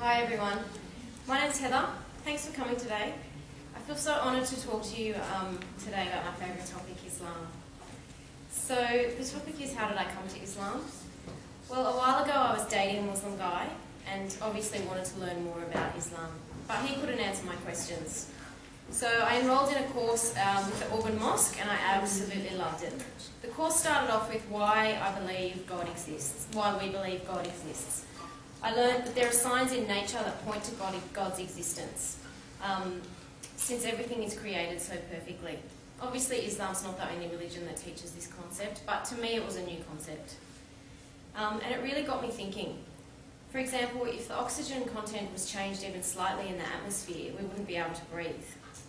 Hi everyone. My name's Heather. Thanks for coming today. I feel so honoured to talk to you um, today about my favourite topic, Islam. So the topic is how did I come to Islam? Well, a while ago I was dating a Muslim guy and obviously wanted to learn more about Islam, but he couldn't answer my questions. So I enrolled in a course um, with the Auburn Mosque and I absolutely loved it. The course started off with why I believe God exists, why we believe God exists. I learned that there are signs in nature that point to God, God's existence, um, since everything is created so perfectly. Obviously, Islam's not the only religion that teaches this concept, but to me it was a new concept. Um, and it really got me thinking. For example, if the oxygen content was changed even slightly in the atmosphere, we wouldn't be able to breathe.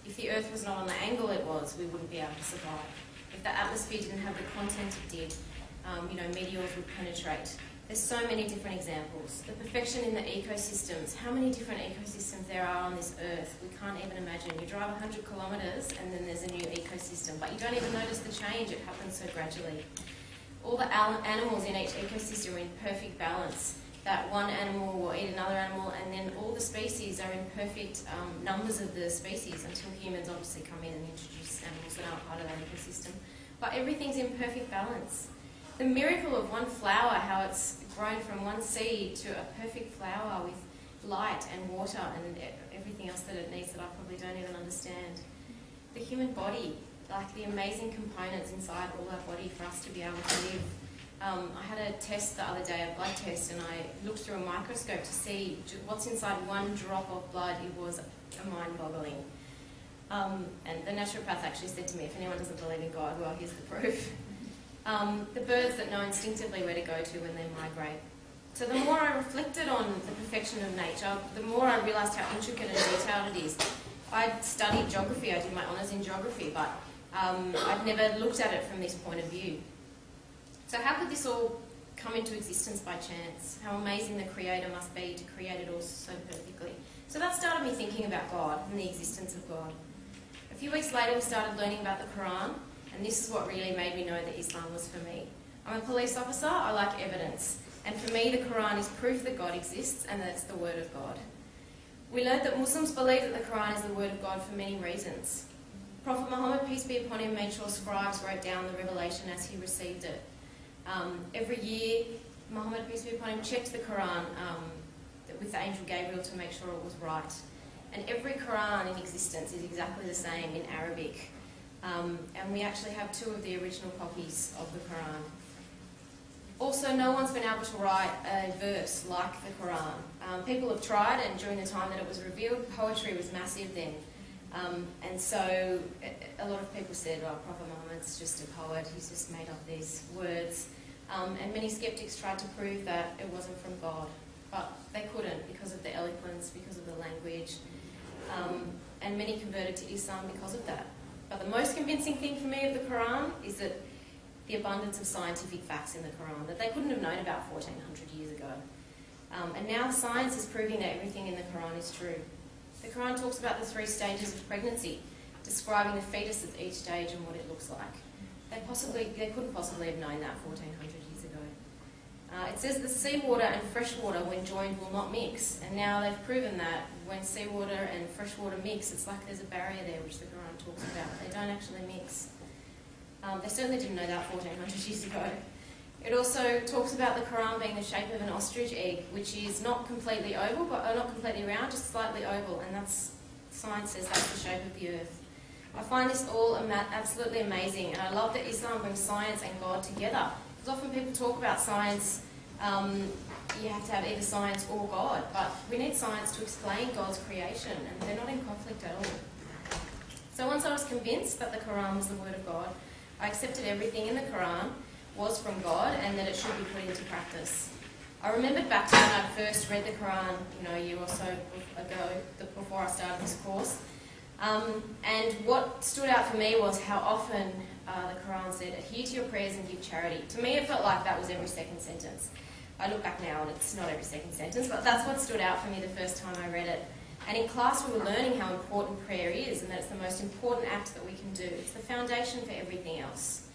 If the Earth was not on the angle it was, we wouldn't be able to survive. If the atmosphere didn't have the content it did, um, you know, meteors would penetrate. There's so many different examples. The perfection in the ecosystems, how many different ecosystems there are on this earth, we can't even imagine. You drive 100 kilometres and then there's a new ecosystem, but you don't even notice the change, it happens so gradually. All the animals in each ecosystem are in perfect balance. That one animal will eat another animal, and then all the species are in perfect um, numbers of the species until humans obviously come in and introduce animals that aren't part of that ecosystem. But everything's in perfect balance the miracle of one flower, how it's grown from one seed to a perfect flower with light and water and everything else that it needs that I probably don't even understand. The human body, like the amazing components inside all our body for us to be able to live. Um, I had a test the other day, a blood test, and I looked through a microscope to see what's inside one drop of blood. It was mind-boggling. Um, and the naturopath actually said to me, if anyone doesn't believe in God, well, here's the proof. um, the birds that know instinctively where to go to when they migrate. So the more I reflected on the perfection of nature, the more I realised how intricate and detailed it is. I studied geography, I did my honours in geography, but um, I'd never looked at it from this point of view. So how could this all come into existence by chance? How amazing the Creator must be to create it all so perfectly. So that started me thinking about God and the existence of God. A few weeks later we started learning about the Quran, and this is what really made me know that Islam was for me. I'm a police officer, I like evidence. And for me, the Quran is proof that God exists and that it's the Word of God. We learned that Muslims believe that the Quran is the Word of God for many reasons. Prophet Muhammad, peace be upon him, made sure scribes wrote down the revelation as he received it. Um, every year, Muhammad, peace be upon him, checked the Quran um, with the angel Gabriel to make sure it was right. And every Quran in existence is exactly the same in Arabic. Um, and we actually have two of the original copies of the Quran. Also, no one's been able to write a verse like the Quran. Um, people have tried, and during the time that it was revealed, poetry was massive then. Um, and so a lot of people said, well, Prophet Muhammad's just a poet, he's just made up these words. Um, and many skeptics tried to prove that it wasn't from God, but they couldn't because of the eloquence, because of the language. Um, and many converted to Islam because of that. But the most convincing thing for me of the Quran is that the abundance of scientific facts in the Quran that they couldn't have known about 1400 years ago. Um, and now science is proving that everything in the Quran is true. The Quran talks about the three stages of pregnancy, describing the fetus at each stage and what it looks like. They possibly, they couldn't possibly have known that 1400 years ago. Uh, it says the seawater and freshwater, when joined, will not mix. And now they've proven that when seawater and freshwater mix, it's like there's a barrier there, which the Quran talks about. They don't actually mix. Um, they certainly didn't know that 1400 years ago. It also talks about the Quran being the shape of an ostrich egg, which is not completely oval, but uh, not completely round, just slightly oval, and that's science says that's the shape of the earth. I find this all absolutely amazing, and I love that Islam brings science and God together. Because often people talk about science, um, you have to have either science or God, but we need science to explain God's creation, and they're not in conflict at all. So once I was convinced that the Quran was the Word of God, I accepted everything in the Quran was from God and that it should be put into practice. I remembered back to when I first read the Quran, you know, a year or so ago, before I started this course. Um, and what stood out for me was how often uh, the Quran said, adhere to your prayers and give charity. To me, it felt like that was every second sentence. I look back now and it's not every second sentence, but that's what stood out for me the first time I read it. And in class, we were learning how important prayer is and that it's the most important act that we can do. It's the foundation for everything else.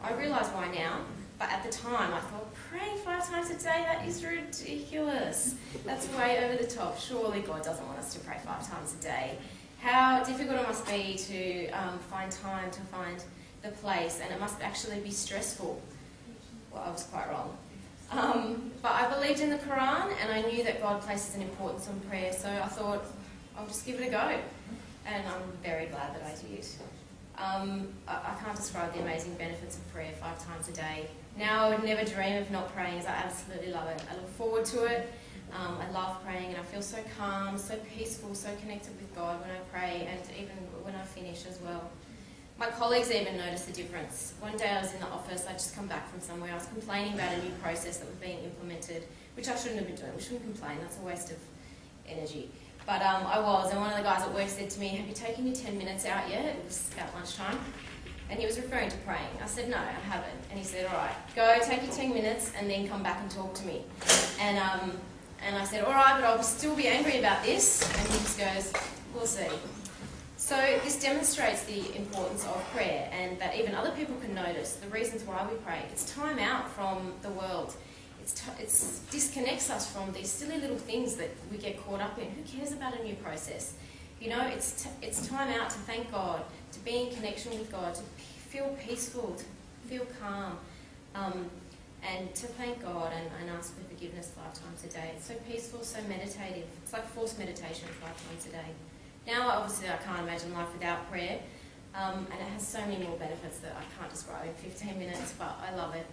I realise why now. but at the time, I thought, praying five times a day, that is ridiculous. That's way over the top. Surely God doesn't want us to pray five times a day. How difficult it must be to um, find time to find the place, and it must actually be stressful. Well, I was quite wrong. Um, but I believed in the Quran, and I knew that God places an importance on prayer, so I thought, I'll just give it a go. And I'm very glad that I did. Um, I, I, can't describe the amazing benefits of prayer five times a day. Now I would never dream of not praying, as I absolutely love it. I look forward to it. Um, I love praying, and I feel so calm, so peaceful, so connected with God when I pray, and even when I finish as well. My colleagues even noticed the difference. One day I was in the office, I'd just come back from somewhere, I was complaining about a new process that was being implemented, which I shouldn't have been doing. We shouldn't complain, that's a waste of energy. But um, I was, and one of the guys at work said to me, Have you taken your 10 minutes out yet? It was about lunchtime. And he was referring to praying. I said, No, I haven't. And he said, All right, go take your 10 minutes and then come back and talk to me. And, um, and I said, All right, but I'll still be angry about this. And he just goes, We'll see. So this demonstrates the importance of prayer and that even other people can notice the reasons why we pray. It's time out from the world it disconnects us from these silly little things that we get caught up in. Who cares about a new process? You know, it's, it's time out to thank God, to be in connection with God, to feel peaceful, to feel calm, um, and to thank God and, and ask for forgiveness five times a day. It's so peaceful, so meditative. It's like forced meditation five times a day. Now, obviously, I can't imagine life without prayer, um, and it has so many more benefits that I can't describe in 15 minutes, but I love it.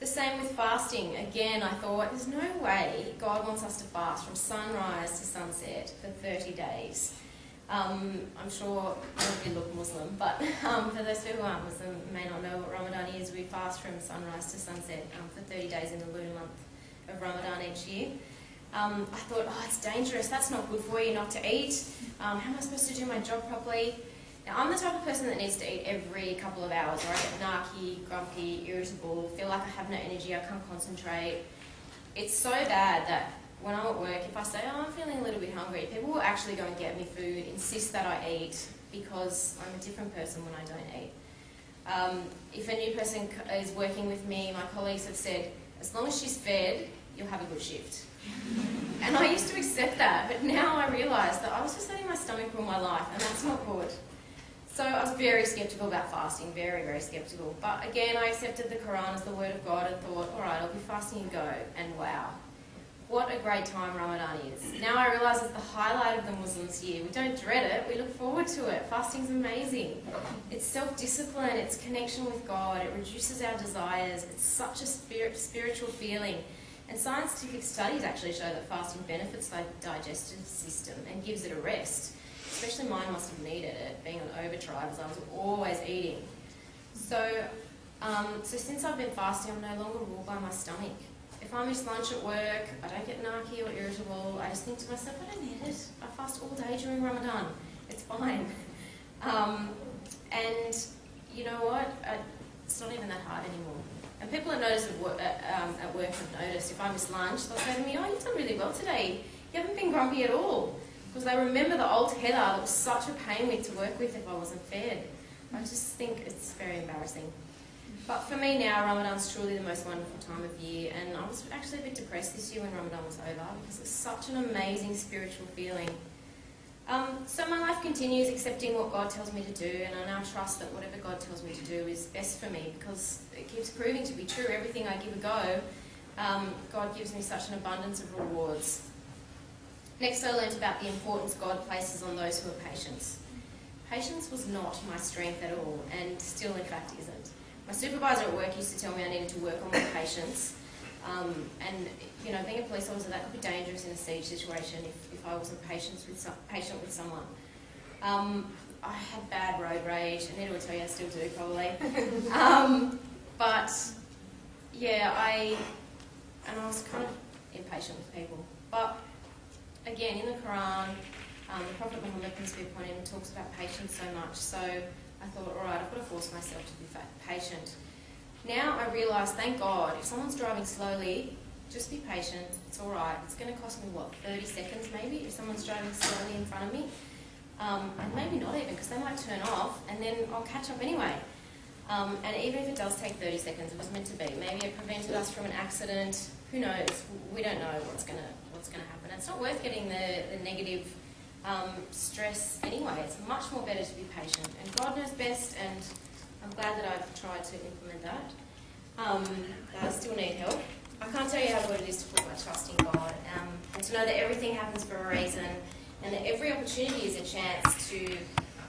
The same with fasting. Again, I thought, there's no way God wants us to fast from sunrise to sunset for 30 days. Um, I'm sure all of you look Muslim, but um, for those who aren't Muslim may not know what Ramadan is, we fast from sunrise to sunset um, for 30 days in the lunar month of Ramadan each year. Um, I thought, oh, it's dangerous, that's not good for you not to eat. Um, how am I supposed to do my job properly? Now, I'm the type of person that needs to eat every couple of hours, or I get narky, grumpy, irritable, feel like I have no energy, I can't concentrate. It's so bad that when I'm at work, if I say, oh, I'm feeling a little bit hungry, people will actually go and get me food, insist that I eat, because I'm a different person when I don't eat. Um, if a new person is working with me, my colleagues have said, as long as she's fed, you'll have a good shift. and I used to accept that, but now I realise that I was just letting my stomach rule my life, and that's not good. So I was very skeptical about fasting, very, very skeptical. But again, I accepted the Quran as the word of God and thought, all right, I'll be fasting and go. And wow, what a great time Ramadan is. Now I realise it's the highlight of the Muslims year. We don't dread it, we look forward to it. Fasting's amazing. It's self discipline, it's connection with God, it reduces our desires, it's such a spirit, spiritual feeling. And scientific studies actually show that fasting benefits the digestive system and gives it a rest especially mine must have needed it, being on overdrive, as I was always eating. So, um, so since I've been fasting, I'm no longer ruled by my stomach. If I miss lunch at work, I don't get narky or irritable. I just think to myself, I don't need it. I fast all day during Ramadan. It's fine. Um, and you know what? I, it's not even that hard anymore. And people have noticed at um, at work have noticed if I miss lunch, they'll say to me, "Oh, you've done really well today. You haven't been grumpy at all." Because I remember the old Heather that was such a pain with to work with if I wasn't fed. I just think it's very embarrassing. But for me now, Ramadan's truly the most wonderful time of year, and I was actually a bit depressed this year when Ramadan was over because it's such an amazing spiritual feeling. Um, so my life continues accepting what God tells me to do, and I now trust that whatever God tells me to do is best for me because it keeps proving to be true. Everything I give a go, um, God gives me such an abundance of rewards. Next, I learnt about the importance God places on those who are patient. Patience was not my strength at all, and still, in fact, isn't. My supervisor at work used to tell me I needed to work on my patience. Um, and, you know, being a police officer, that could be dangerous in a siege situation if, if I wasn't patient with, some, patient with someone. Um, I had bad road rage, and Nita would tell you I still do, probably. um, but, yeah, I, and I was kind of impatient with people. But again, in the Quran, um, the Prophet Muhammad, peace be upon him, talks about patience so much. So I thought, all right, I've got to force myself to be patient. Now I realise, thank God, if someone's driving slowly, just be patient. It's all right. It's going to cost me, what, 30 seconds maybe, if someone's driving slowly in front of me. Um, and maybe not even, because they might turn off, and then I'll catch up anyway. Um, and even if it does take 30 seconds, it was meant to be. Maybe it prevented us from an accident. Who knows? We don't know what's going to what's going to happen. It's not worth getting the, the negative um, stress anyway. It's much more better to be patient. And God knows best, and I'm glad that I've tried to implement that. Um, I still need help. I can't tell you how good it is to put my trust in God um, and to know that everything happens for a reason and that every opportunity is a chance to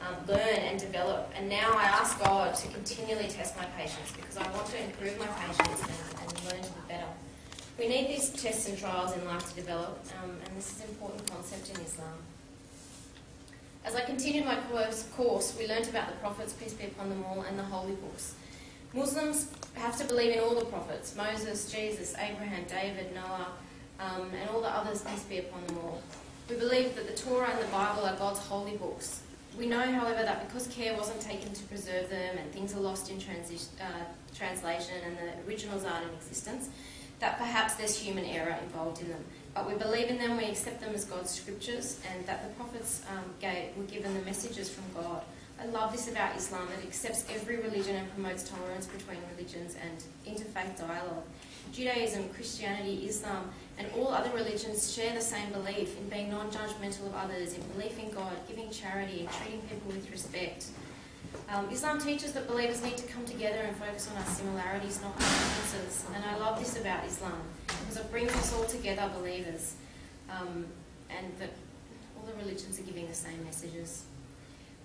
um, learn and develop. And now I ask God to continually test my patience because I want to improve my patience and, and learn to be better. We need these tests and trials in life to develop, um, and this is an important concept in Islam. As I continued my course, we learnt about the prophets, peace be upon them all, and the holy books. Muslims have to believe in all the prophets Moses, Jesus, Abraham, David, Noah, um, and all the others, peace be upon them all. We believe that the Torah and the Bible are God's holy books. We know, however, that because care wasn't taken to preserve them and things are lost in transi- uh, translation and the originals aren't in existence, that perhaps there's human error involved in them. But we believe in them, we accept them as God's scriptures, and that the prophets um, gave, were given the messages from God. I love this about Islam, it accepts every religion and promotes tolerance between religions and interfaith dialogue. Judaism, Christianity, Islam, and all other religions share the same belief in being non judgmental of others, in belief in God, giving charity, and treating people with respect. Um, Islam teaches that believers need to come together and focus on our similarities, not our differences. And I love this about Islam because it brings us all together, believers, um, and that all the religions are giving the same messages.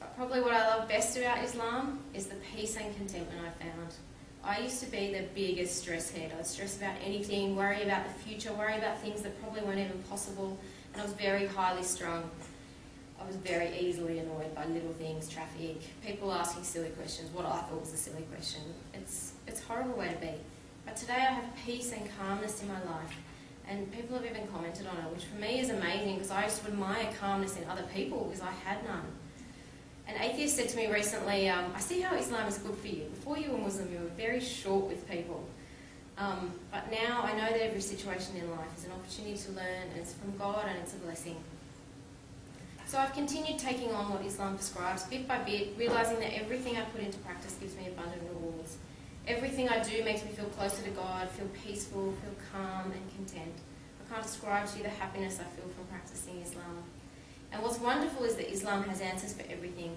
But probably what I love best about Islam is the peace and contentment I found. I used to be the biggest stress head. I'd stress about anything, worry about the future, worry about things that probably weren't even possible, and I was very highly strung. I was very easily annoyed by little things, traffic, people asking silly questions, what I thought was a silly question. It's, it's a horrible way to be. But today I have peace and calmness in my life. And people have even commented on it, which for me is amazing because I used to admire calmness in other people because I had none. An atheist said to me recently, um, I see how Islam is good for you. Before you were Muslim, you were very short with people. Um, but now I know that every situation in life is an opportunity to learn, and it's from God and it's a blessing. So I've continued taking on what Islam prescribes bit by bit, realizing that everything I put into practice gives me abundant rewards. Everything I do makes me feel closer to God, feel peaceful, feel calm and content. I can't describe to you the happiness I feel from practicing Islam. And what's wonderful is that Islam has answers for everything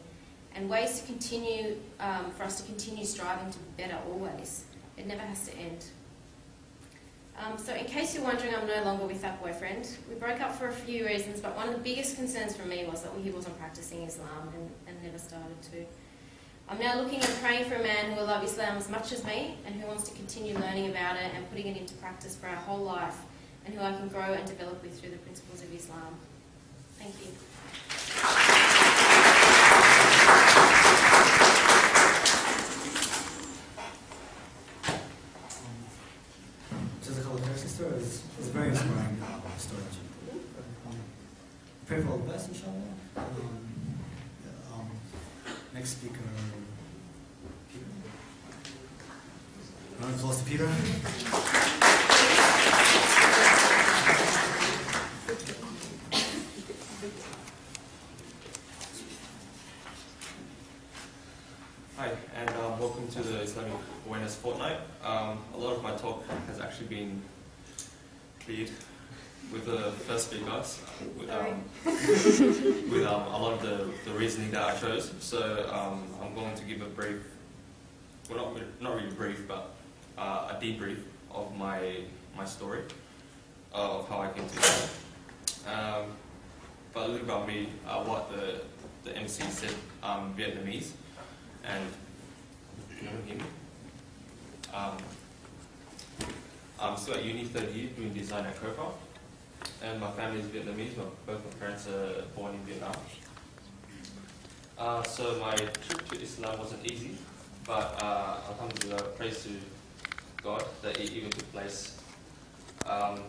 and ways to continue, um, for us to continue striving to be better always. It never has to end. Um, so, in case you're wondering, I'm no longer with that boyfriend. We broke up for a few reasons, but one of the biggest concerns for me was that he wasn't practicing Islam and, and never started to. I'm now looking and praying for a man who will love Islam as much as me and who wants to continue learning about it and putting it into practice for our whole life and who I can grow and develop with through the principles of Islam. Thank you. Just a couple of verses story. It's, it's very inspiring uh, story. Um, pray for all the best, inshallah. Um, yeah, um, next speaker, Peter. Round of applause to Peter. Hi, and um, welcome to the Islamic Awareness Fortnight. Um, a lot of my talk has actually been cleared with the first speakers, with, um, with um, a lot of the, the reasoning that I chose. So um, I'm going to give a brief, well, not, really- brief, but uh, a debrief of my my story uh, of how I came to Islam. Um, but a little about me, uh, what the the MC said, um, Vietnamese and him. Um, I'm still at uni third year doing design at COFA, and my family is Vietnamese. Both my parents are born in Vietnam. Uh, so my trip to Islam wasn't easy, but uh, Alhamdulillah, praise to God that it even took place. Um,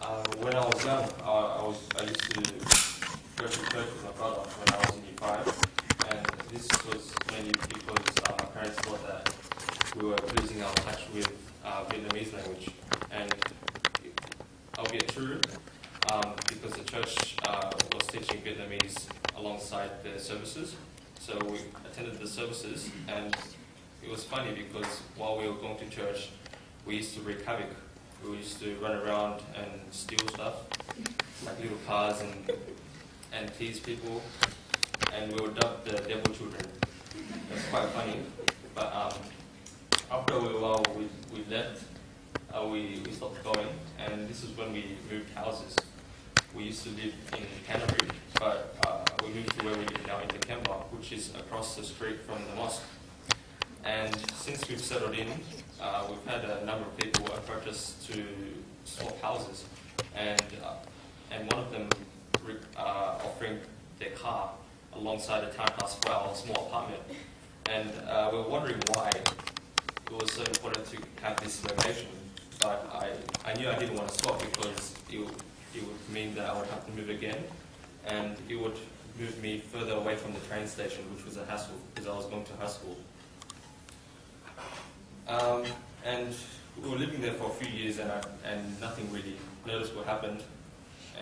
Uh, when I was young, uh, I was I used to go to church with my brother when I was in year five, and this was mainly because uh, my parents thought that we were losing our touch with uh, Vietnamese language, and albeit true, um, because the church uh, was teaching Vietnamese alongside the services. So we attended the services, and it was funny because while we were going to church, we used to wreak havoc. We used to run around and steal stuff, like little cars, and and tease people, and we were dubbed the devil children. That's quite funny. But um, after a while, we, we left. Uh, we, we stopped going, and this is when we moved houses. We used to live in Canterbury, but uh, we moved to where we live now in Lakemba, which is across the street from the mosque. And since we've settled in, uh, we've had a number of people approach us to swap houses, and uh, and one of them uh, offering their car alongside a townhouse for our small apartment. And uh, we were wondering why it was so important to have this location. But I, I knew I didn't want to swap because it, it would mean that I would have to move again, and it would move me further away from the train station, which was a hassle because I was going to high school. Um, and we were living there for a few years, and, I, and nothing really noticeable happened.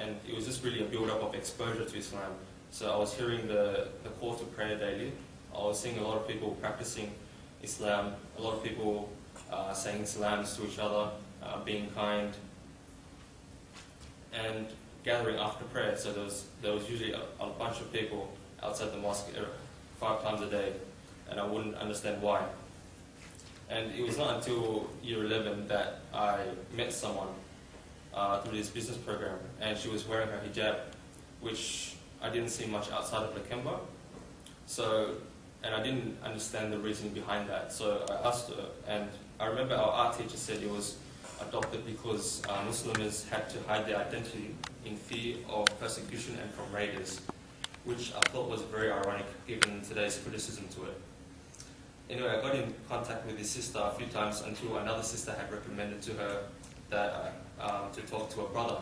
And it was just really a build-up of exposure to Islam. So I was hearing the, the call to prayer daily. I was seeing a lot of people practicing Islam, a lot of people uh, saying salams to each other, uh, being kind, and gathering after prayer. So there was, there was usually a, a bunch of people outside the mosque uh, five times a day, and I wouldn't understand why. And it was not until year 11 that I met someone uh, through this business program, and she was wearing her hijab, which I didn't see much outside of Lakemba. So, and I didn't understand the reasoning behind that. So I asked her, and I remember our art teacher said it was adopted because uh, Muslims had to hide their identity in fear of persecution and from raiders, which I thought was very ironic given today's criticism to it. Anyway, I got in contact with his sister a few times until another sister had recommended to her that uh, um, to talk to a brother,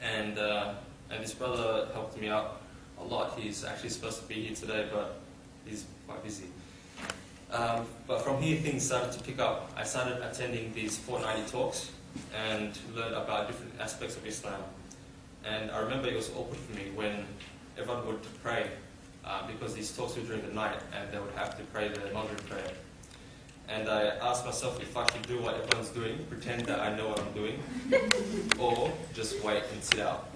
and uh, and this brother helped me out a lot. He's actually supposed to be here today, but he's quite busy. Um, but from here, things started to pick up. I started attending these fortnightly talks and learned about different aspects of Islam. And I remember it was awkward for me when everyone would pray uh, because these talks were during the night and they would have to pray the Maghrib prayer. And I asked myself if I should do what everyone's doing, pretend that I know what I'm doing, or just wait and sit out.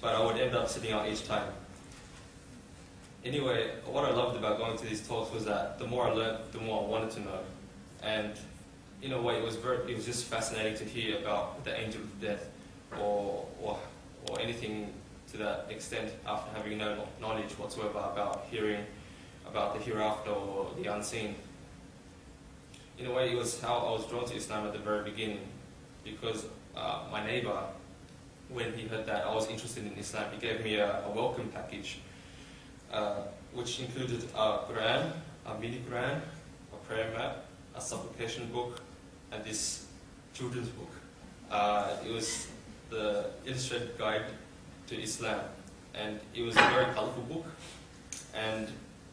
But I would end up sitting out each time. Anyway, what I loved about going to these talks was that the more I learned, the more I wanted to know. And in a way, it was very, it was just fascinating to hear about the angel of death, or or, or anything to that extent after having no knowledge whatsoever about hearing about the hereafter or the unseen. In a way, it was how I was drawn to Islam at the very beginning, because uh, my neighbor, when he heard that I was interested in Islam, he gave me a, a welcome package, which included a Quran, a mini Quran, a prayer map, a supplication book, and this children's book. Uh, it was the illustrated guide to Islam, and it was a very colorful book, and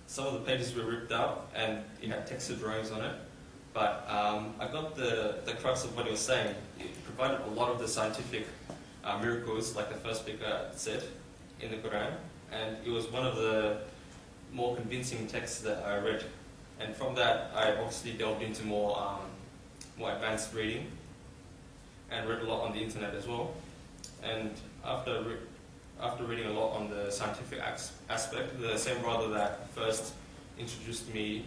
some of the pages were ripped out, and it had texted drawings on it. But um, I got the, the crux of what he was saying. It provided a lot of the scientific uh, miracles, like the first speaker said, in the Quran, and it was one of the more convincing texts that I read. And from that, I obviously delved into more um, more advanced reading, and read a lot on the internet as well. And after re- after reading a lot on the scientific as- aspect, the same brother that first introduced me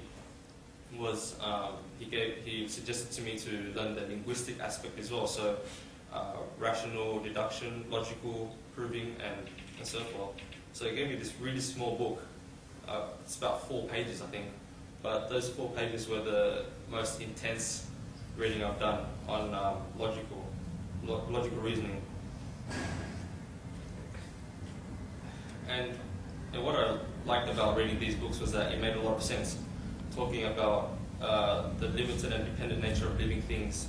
was um, he gave he suggested to me to learn the linguistic aspect as well. So uh, rational deduction, logical proving, and, and so forth. So he gave me this really small book. Uh, it's about four pages, I think. But those four pages were the most intense reading I've done on um, logical lo- logical reasoning. And, and what I liked about reading these books was that it made a lot of sense, talking about uh, the limited and dependent nature of living things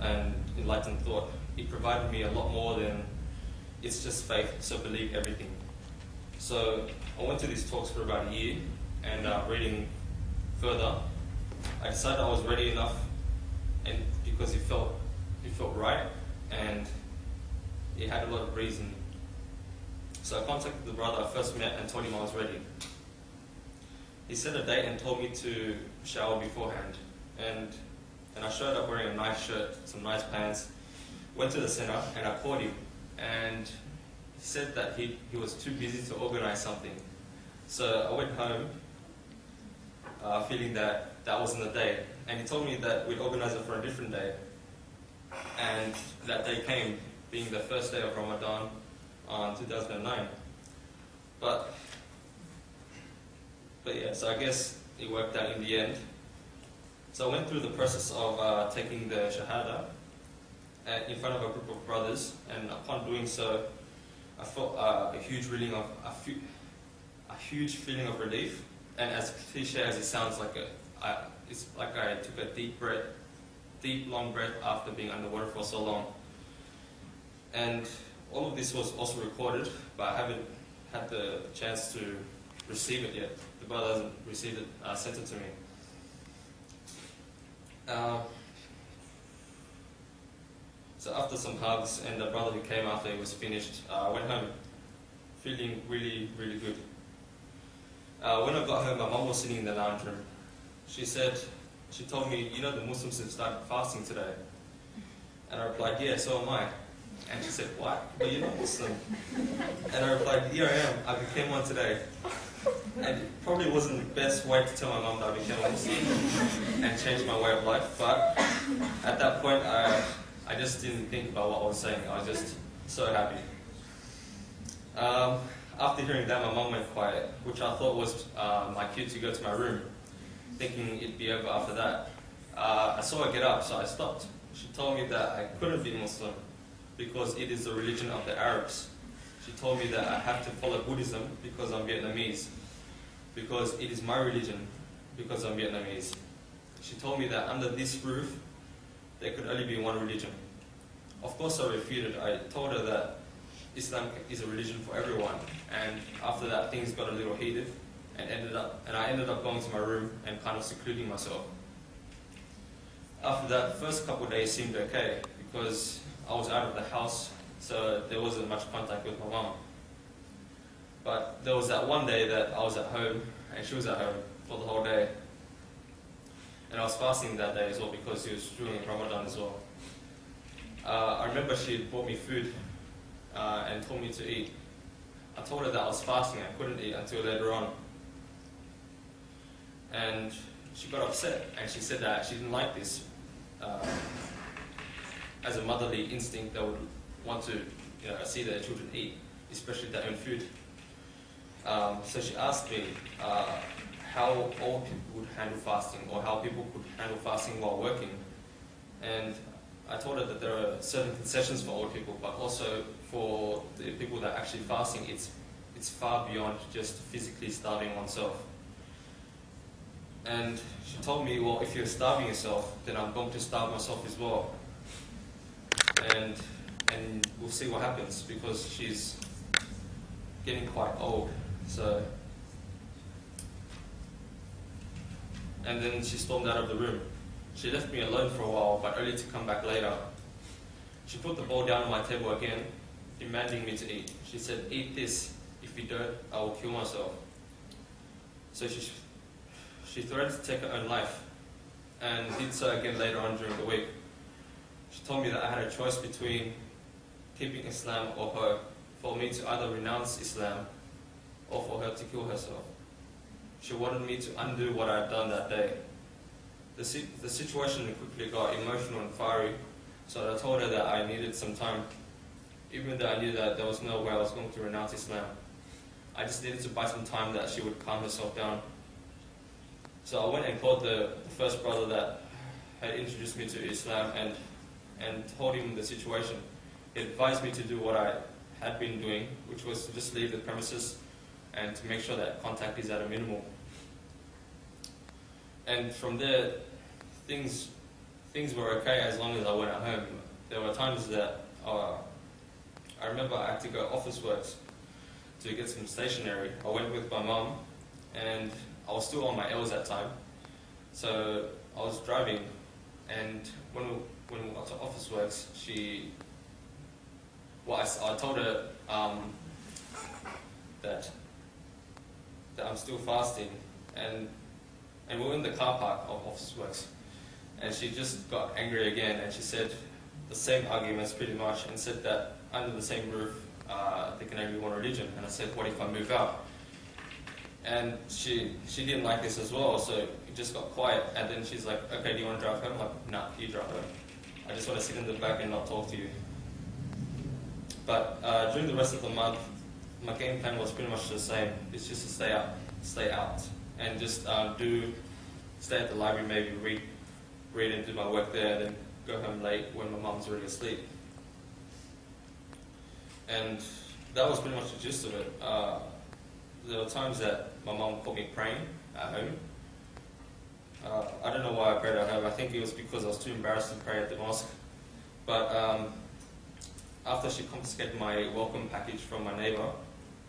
and enlightened thought. It provided me a lot more than it's just faith, so believe everything. So I went to these talks for about a year, and uh, reading further, I decided I was ready enough, and because it felt it felt right, and he had a lot of reason. So I contacted the brother I first met and told him I was ready. He set a date and told me to shower beforehand. And, and I showed up wearing a nice shirt, some nice pants, went to the center and I called him. And said that he, he was too busy to organize something. So I went home uh, feeling that that wasn't the day. And he told me that we'd organize it for a different day. And that day came, being the first day of Ramadan on 2009. But, but yeah, so I guess it worked out in the end. So I went through the process of uh, taking the Shahada uh, in front of a group of brothers, and upon doing so, I felt uh, a huge feeling of a, a huge feeling of relief. And as cliche as it sounds, like a, I, it's like I took a deep breath, deep long breath after being underwater for so long. And all of this was also recorded, but I haven't had the chance to receive it yet. The brother hasn't received it, uh, sent it to me. Uh, so after some hugs and the brother who came after it was finished, uh, I went home feeling really, really good. Uh, when I got home, my mom was sitting in the lounge room. She said, she told me, you know the Muslims have started fasting today. And I replied, yeah, so am I. And she said, what? But you're not Muslim. And I replied, here I am. I became one today. And it probably wasn't the best way to tell my mom that I became a Muslim and changed my way of life. But at that point, I, I just didn't think about what I was saying. I was just so happy. Um, after hearing that, my mom went quiet, which I thought was uh, my cue to go to my room, thinking it'd be over after that. Uh, I saw her get up, so I stopped. She told me that I couldn't be Muslim because it is the religion of the Arabs. She told me that I have to follow Buddhism because I'm Vietnamese, because it is my religion because I'm Vietnamese. She told me that under this roof, there could only be one religion. Of course, I refuted. I told her that Islam is a religion for everyone. And after that, things got a little heated, and ended up, and I ended up going to my room and kind of secluding myself. After that, the first couple days seemed okay because I was out of the house, so there wasn't much contact with my mom. But there was that one day that I was at home, and she was at home for the whole day. And I was fasting that day as well because it was during Ramadan as well. Uh, I remember she had bought me food uh, and told me to eat. I told her that I was fasting, I couldn't eat until later on. And she got upset and she said that she didn't like this. Uh, as a motherly instinct, they would want to you know, see their children eat, especially their own food. Um, so she asked me uh, how old people would handle fasting or how people could handle fasting while working. And I told her that there are certain concessions for old people, but also for the people that are actually fasting, it's, it's far beyond just physically starving oneself. And she told me, well, if you're starving yourself, then I'm going to starve myself as well. And, and we'll see what happens because she's getting quite old. So, and then she stormed out of the room. She left me alone for a while, but only to come back later. She put the bowl down on my table again, demanding me to eat. She said, Eat this. If you don't, I will kill myself. So she, she threatened to take her own life and did so again later on during the week. She told me that I had a choice between keeping Islam or her, for me to either renounce Islam or for her to kill herself. She wanted me to undo what I had done that day. The, si- the situation quickly got emotional and fiery, so I told her that I needed some time, even though I knew that there was no way I was going to renounce Islam. I just needed to buy some time that she would calm herself down. So I went and called the, the first brother that had introduced me to Islam and, and told him the situation. He advised me to do what I had been doing, which was to just leave the premises and to make sure that contact is at a minimal. And from there, things things were okay as long as I went at home. There were times that uh, I remember I had to go Officeworks to get some stationery. I went with my mum, and I was still on my L's that time. So I was driving, and when we, when we got to Officeworks, she well, I, I told her um, that that I'm still fasting, and and we're in the car park of Officeworks, and she just got angry again, and she said the same arguments pretty much, and said that under the same roof uh, there can only be one religion, and I said, what if I move out? And she she didn't like this as well, so it just got quiet, and then she's like, okay, do you want to drive home? I'm like, nah, you drive home. I just want to sit in the back and not talk to you. But uh, during the rest of the month, my game plan was pretty much the same. It's just to stay out, stay out, and just uh, do, stay at the library, maybe read, read and do my work there, then go home late when my mum's already asleep. And that was pretty much the gist of it. Uh, there were times that my mum caught me praying at home. Uh, I don't know why I prayed at home. I think it was because I was too embarrassed to pray at the mosque. But um, after she confiscated my welcome package from my neighbor,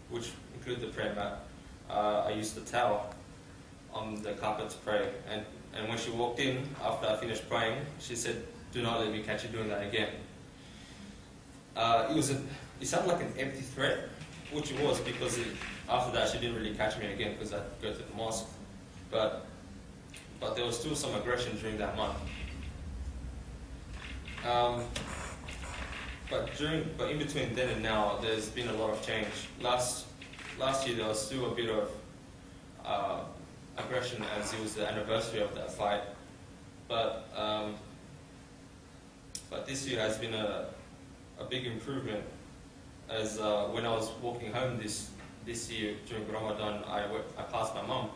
which include the prayer mat, uh, I used the towel on the carpet to pray. And, and when she walked in, after I finished praying, she said, do not let me catch you doing that again. Uh, it was a, it sounded like an empty threat, which it was because it, after that she didn't really catch me again because I'd go to the mosque. But, but there was still some aggression during that month. Um, but during, but in between then and now, there's been a lot of change. Last, last year there was still a bit of uh, aggression as it was the anniversary of that fight. But, um, but this year has been a, a big improvement. As uh, when I was walking home this this year during Ramadan, I, I passed my mum,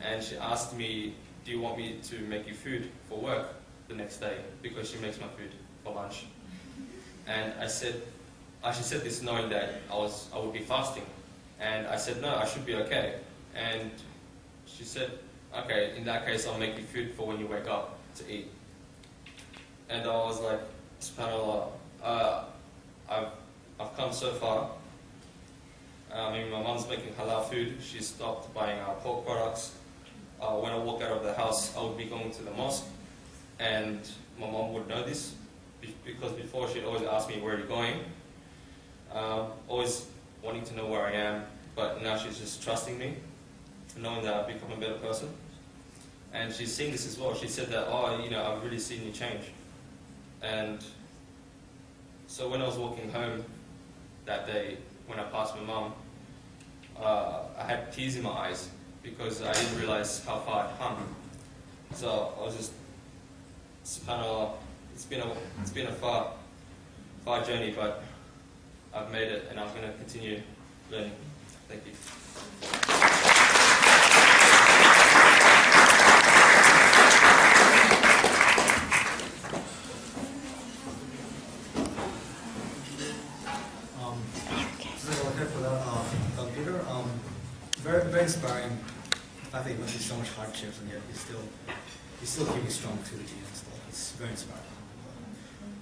and she asked me, "Do you want me to make you food for work the next day?" Because she makes my food for lunch. And I said, I she said this knowing that I was I would be fasting, and I said no, I should be okay. And she said, okay, in that case, I'll make you food for when you wake up to eat. And I was like, subhanallah, uh, I've I've come so far. I mean, my mom's making halal food. She stopped buying our pork products. Uh, when I walk out of the house, I would be going to the mosque, and my mom would know this because before she'd always ask me where are you going, um, always wanting to know where I am. But now she's just trusting me, knowing that I've become a better person. And she's seen this as well. She said that, oh, you know, I've really seen you change. And so when I was walking home that day, when I passed my mum, uh, I had tears in my eyes because I didn't realize how far I'd come. So I was just, subhanAllah, it's been a, it's been a far, far journey, but I've made it and I'm going to continue learning. Thank you. Um, for that, um, uh, Peter, um, very, very inspiring. I think went through so much hardships and yet you still, you still keep strong to the and stuff. It's very inspiring.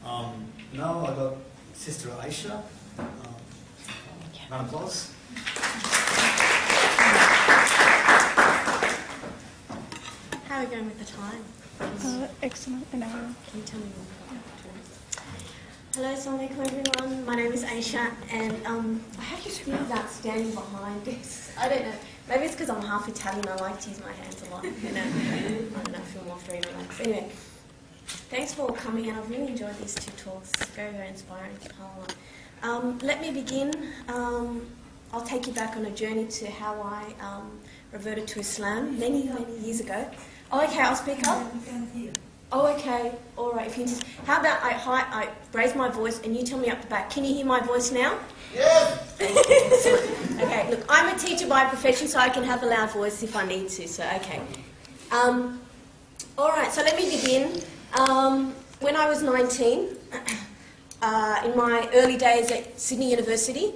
Um, now I got Sister Aisha. Um, round of applause. How are we going with the time? Uh, excellent, an hour. Can you tell me more? Hello, Assalamualaikum everyone. My name is Aisha and um, I have to thing about standing behind this. I don't know. Maybe it's because I'm half Italian. I like to use my hands a lot. You know, I don't know, I feel more free and relaxed. Anyway, thanks for coming and I've really enjoyed these two talks. Very, very inspiring. Um, let me begin. Um, I'll take you back on a journey to how I um, reverted to Islam many, many years ago. Oh, okay, I'll speak up. Oh, okay. All right. If you just, how about I, hi, I raise my voice and you tell me up the back. Can you hear my voice now? Yes. okay. Look, I'm a teacher by profession, so I can have a loud voice if I need to. So, okay. Um, all right. So let me begin. Um, when I was 19, uh, in my early days at Sydney University,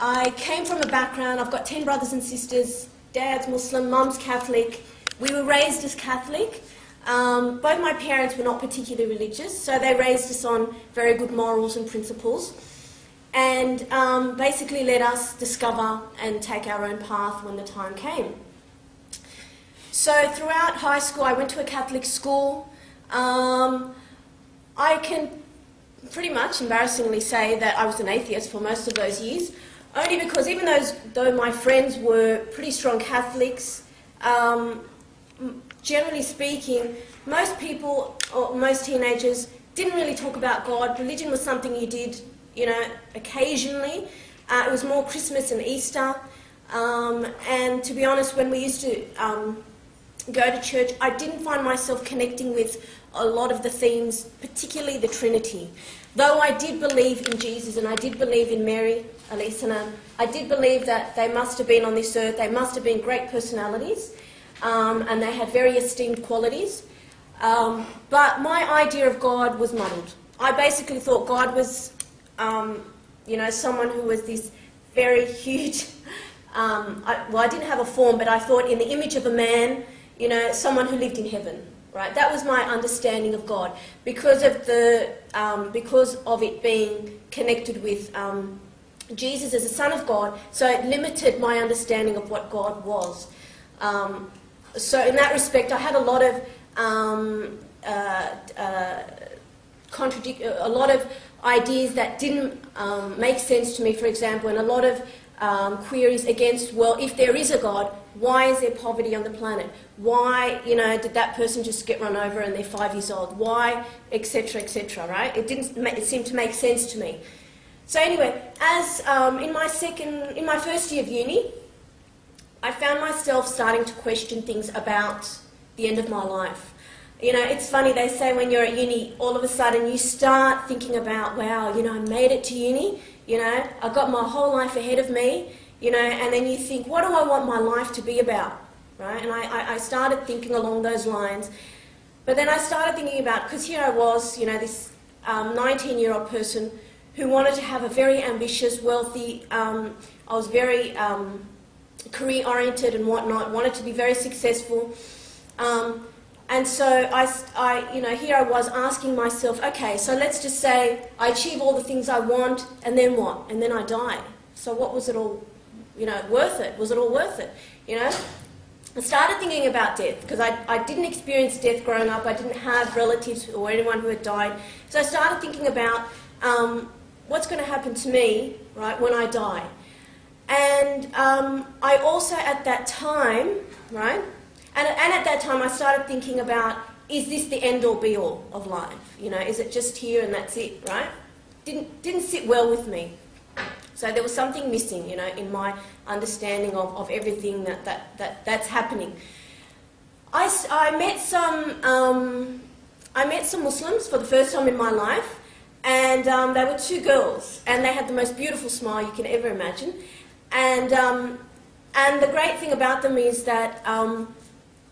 I came from a background. I've got 10 brothers and sisters. Dad's Muslim, mum's Catholic. We were raised as Catholic. Um, both my parents were not particularly religious, so they raised us on very good morals and principles, and um, basically let us discover and take our own path when the time came. So throughout high school, I went to a Catholic school. Um, I can pretty much embarrassingly say that I was an atheist for most of those years, only because even though my friends were pretty strong Catholics, um, generally speaking, most people or most teenagers didn't really talk about God. Religion was something you did, you know, occasionally. Uh, it was more Christmas and Easter. Um, and to be honest, when we used to um, go to church, I didn't find myself connecting with a lot of the themes, particularly the Trinity. Though I did believe in Jesus and I did believe in Mary, salam, I did believe that they must have been on this earth, they must have been great personalities, um, and they had very esteemed qualities. Um, but my idea of God was muddled. I basically thought God was, um, you know, someone who was this very huge. Um, I, well, I didn't have a form, but I thought in the image of a man, you know, someone who lived in heaven. Right? That was my understanding of God because of the um, because of it being connected with um, Jesus as a son of God. So it limited my understanding of what God was. Um, so in that respect, I had a lot of um, uh, uh, contradict a lot of ideas that didn't um, make sense to me. For example, and a lot of um, queries against well, if there is a God, why is there poverty on the planet? Why, you know, did that person just get run over and they're five years old? Why, etc., etc. Right? It didn't. It seemed to make sense to me. So anyway, as um, in my second, in my first year of uni, I found myself starting to question things about the end of my life. You know, it's funny, they say when you're at uni, all of a sudden you start thinking about, wow, you know, I made it to uni, you know, I've got my whole life ahead of me, you know, and then you think, what do I want my life to be about, right? And I, I started thinking along those lines. But then I started thinking about, because here I was, you know, this 19 um, year old person who wanted to have a very ambitious, wealthy, um, I was very um, career oriented and whatnot, wanted to be very successful. Um, and so I, I, you know, here I was asking myself, okay, so let's just say I achieve all the things I want, and then what? And then I die. So what was it all you know, worth it? Was it all worth it? You know? I started thinking about death because I, I didn't experience death growing up. I didn't have relatives or anyone who had died. So I started thinking about um, what's going to happen to me, right, when I die. And um, I also, at that time, right, and, and at that time I started thinking about is this the end all be all of life? You know, is it just here and that's it, right? Didn't, didn't sit well with me. So there was something missing, you know, in my understanding of, of everything that, that, that, that's happening. I, I met some um, I met some Muslims for the first time in my life, and um, they were two girls, and they had the most beautiful smile you can ever imagine. And um, and the great thing about them is that um,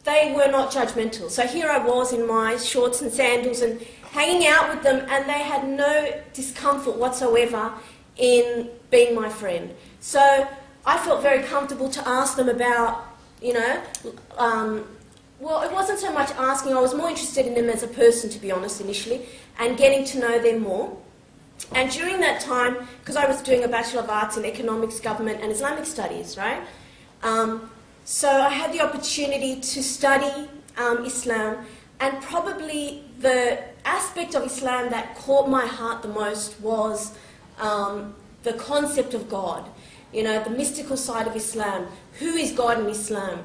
they were not judgmental. So here I was in my shorts and sandals and hanging out with them, and they had no discomfort whatsoever in being my friend. So I felt very comfortable to ask them about, you know, um, well, it wasn't so much asking, I was more interested in them as a person, to be honest, initially, and getting to know them more. And during that time, because I was doing a Bachelor of Arts in Economics, Government, and Islamic Studies, right? Um, so I had the opportunity to study um, Islam, and probably the aspect of Islam that caught my heart the most was um, the concept of God, you know, the mystical side of Islam. Who is God in Islam?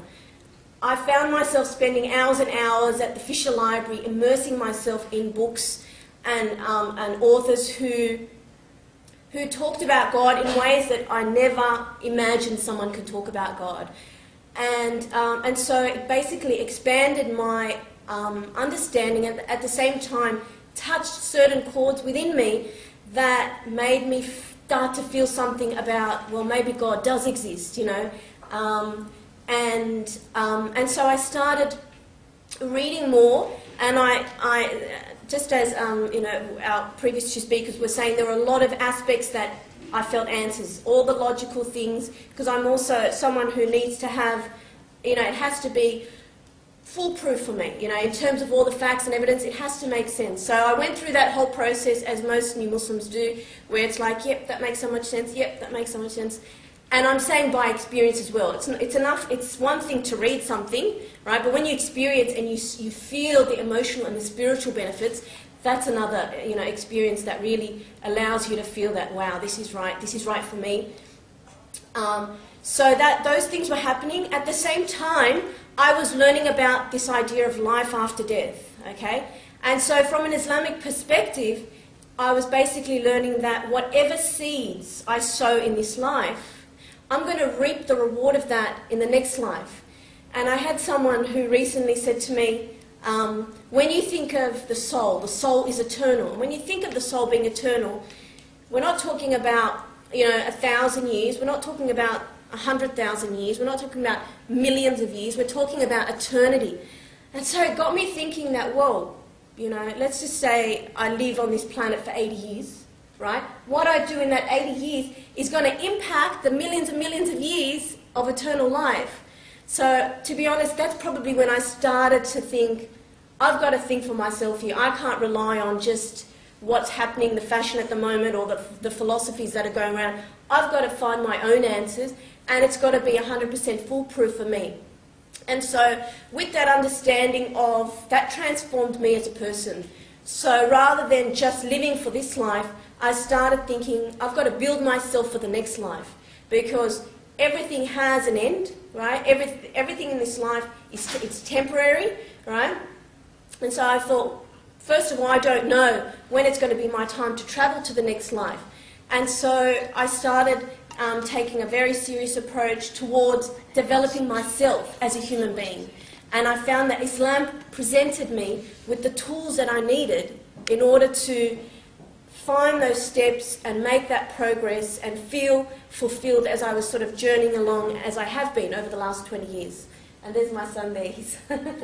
I found myself spending hours and hours at the Fisher Library, immersing myself in books and, um, and authors who, who talked about God in ways that I never imagined someone could talk about God. And, um, and so it basically expanded my um, understanding and at the same time touched certain chords within me that made me start to feel something about, well, maybe God does exist, you know. Um, and, um, and so I started reading more, and I, I just as um, you know, our previous two speakers were saying, there were a lot of aspects that I felt answers, all the logical things, because I'm also someone who needs to have, you know, it has to be foolproof for me. You know, in terms of all the facts and evidence, it has to make sense. So I went through that whole process, as most new Muslims do, where it's like, yep, that makes so much sense, yep, that makes so much sense. And I'm saying by experience as well. It's, it's enough, it's one thing to read something, right? But when you experience and you, you feel the emotional and the spiritual benefits, that's another you know experience that really allows you to feel that wow, this is right, this is right for me. Um, so that those things were happening at the same time. I was learning about this idea of life after death. Okay, and so from an Islamic perspective, I was basically learning that whatever seeds I sow in this life, I'm going to reap the reward of that in the next life. And I had someone who recently said to me, um, when you think of the soul, the soul is eternal. When you think of the soul being eternal, we're not talking about you know a thousand years. We're not talking about a hundred thousand years. We're not talking about millions of years. We're talking about eternity. And so it got me thinking that whoa, you know, let's just say I live on this planet for 80 years, right? What I do in that 80 years is going to impact the millions and millions of years of eternal life. So, to be honest, that's probably when I started to think, I've got to think for myself here. I can't rely on just what's happening, the fashion at the moment, or the, the philosophies that are going around. I've got to find my own answers, and it's got to be 100% foolproof for me. And so, with that understanding of that transformed me as a person. So, rather than just living for this life, I started thinking, I've got to build myself for the next life. Because everything has an end, right? Every, everything in this life is it's temporary, right? And so I thought, first of all, I don't know when it's going to be my time to travel to the next life. And so I started um, taking a very serious approach towards developing myself as a human being. And I found that Islam presented me with the tools that I needed in order to find those steps and make that progress and feel fulfilled as I was sort of journeying along as I have been over the last 20 years. And there's my son there. He's,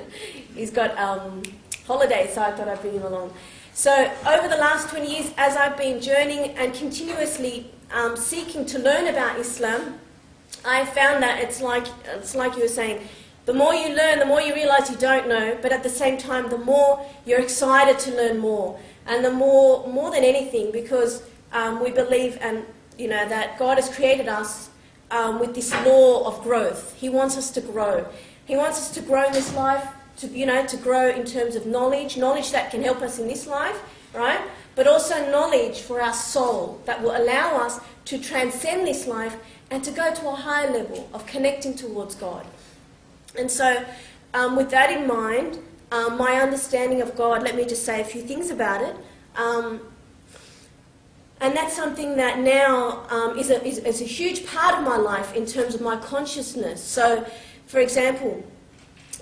he's got um, holidays, so I thought I'd bring him along. So, over the last 20 years, as I've been journeying and continuously um, seeking to learn about Islam, I found that it's like, it's like you were saying, the more you learn, the more you realize you don't know, but at the same time, the more you're excited to learn more. And the more, more than anything, because um, we believe and, you know, that God has created us um, with this law of growth. He wants us to grow. He wants us to grow in this life, to, you know, to grow in terms of knowledge, knowledge that can help us in this life, right? But also knowledge for our soul that will allow us to transcend this life and to go to a higher level of connecting towards God. And so, um, with that in mind, um, my understanding of God, let me just say a few things about it. Um, and that's something that now um, is, a, is, is, a huge part of my life in terms of my consciousness. So, for example,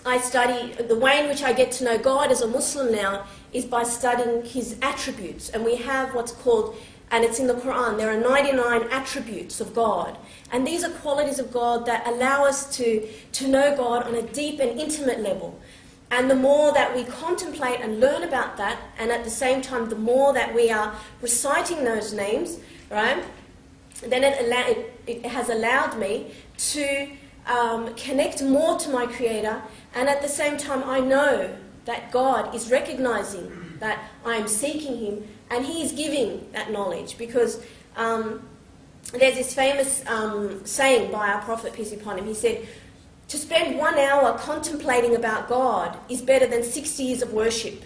I study, the way in which I get to know God as a Muslim now is by studying his attributes. And we have what's called, and it's in the Quran, there are 99 attributes of God. And these are qualities of God that allow us to, to know God on a deep and intimate level. And the more that we contemplate and learn about that, and at the same time, the more that we are reciting those names, right, then it, allow, it, it has allowed me to um, connect more to my Creator, and at the same time, I know that God is recognizing that I am seeking Him, and He is giving that knowledge because. Um, there's this famous um, saying by our Prophet, peace be upon him. He said, to spend one hour contemplating about God is better than 60 years of worship.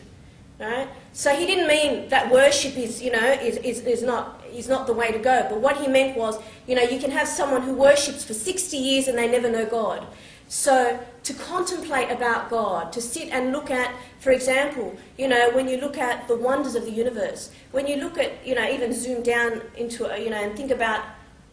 Right? So he didn't mean that worship is, you know, is, is, is, not, is not the way to go. But what he meant was, you know, you can have someone who worships for 60 years and they never know God. So to contemplate about God, to sit and look at, for example, you know, when you look at the wonders of the universe, when you look at, you know, even zoom down into, a, you know, and think about,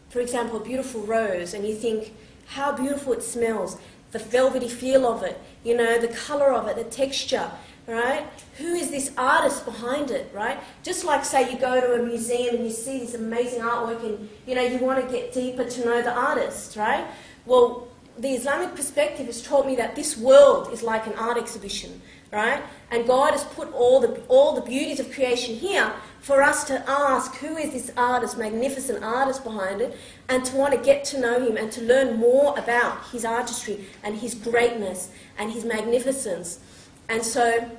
for example, a beautiful rose, and you think, how beautiful it smells, the velvety feel of it, you know, the colour of it, the texture, right? Who is this artist behind it, right? Just like, say, you go to a museum and you see this amazing artwork and, you know, you want to get deeper to know the artist, right? Well, the Islamic perspective has taught me that this world is like an art exhibition, right? And God has put all the, all the beauties of creation here for us to ask who is this artist, magnificent artist behind it, and to want to get to know him and to learn more about his artistry and his greatness and his magnificence. And so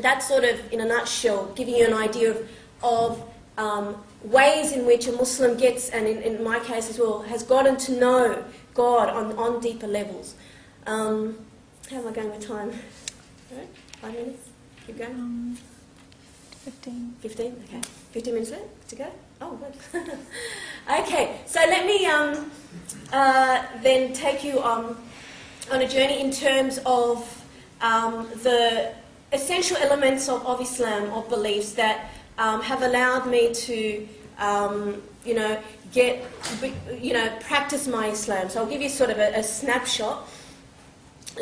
that's sort of, in a nutshell, giving you an idea of, of um, ways in which a Muslim gets, and in, in, my case as well, has gotten to know God on, on deeper levels. Um, how am I going with time? Five minutes? Keep going. Um, 15. 15? Okay. 15 minutes left to go? Oh, good. okay, so let me um, uh, then take you um, on a journey in terms of um, the essential elements of, of Islam, of beliefs that um, have allowed me to, um, you know, get, you know, practice my Islam. So I'll give you sort of a, a snapshot.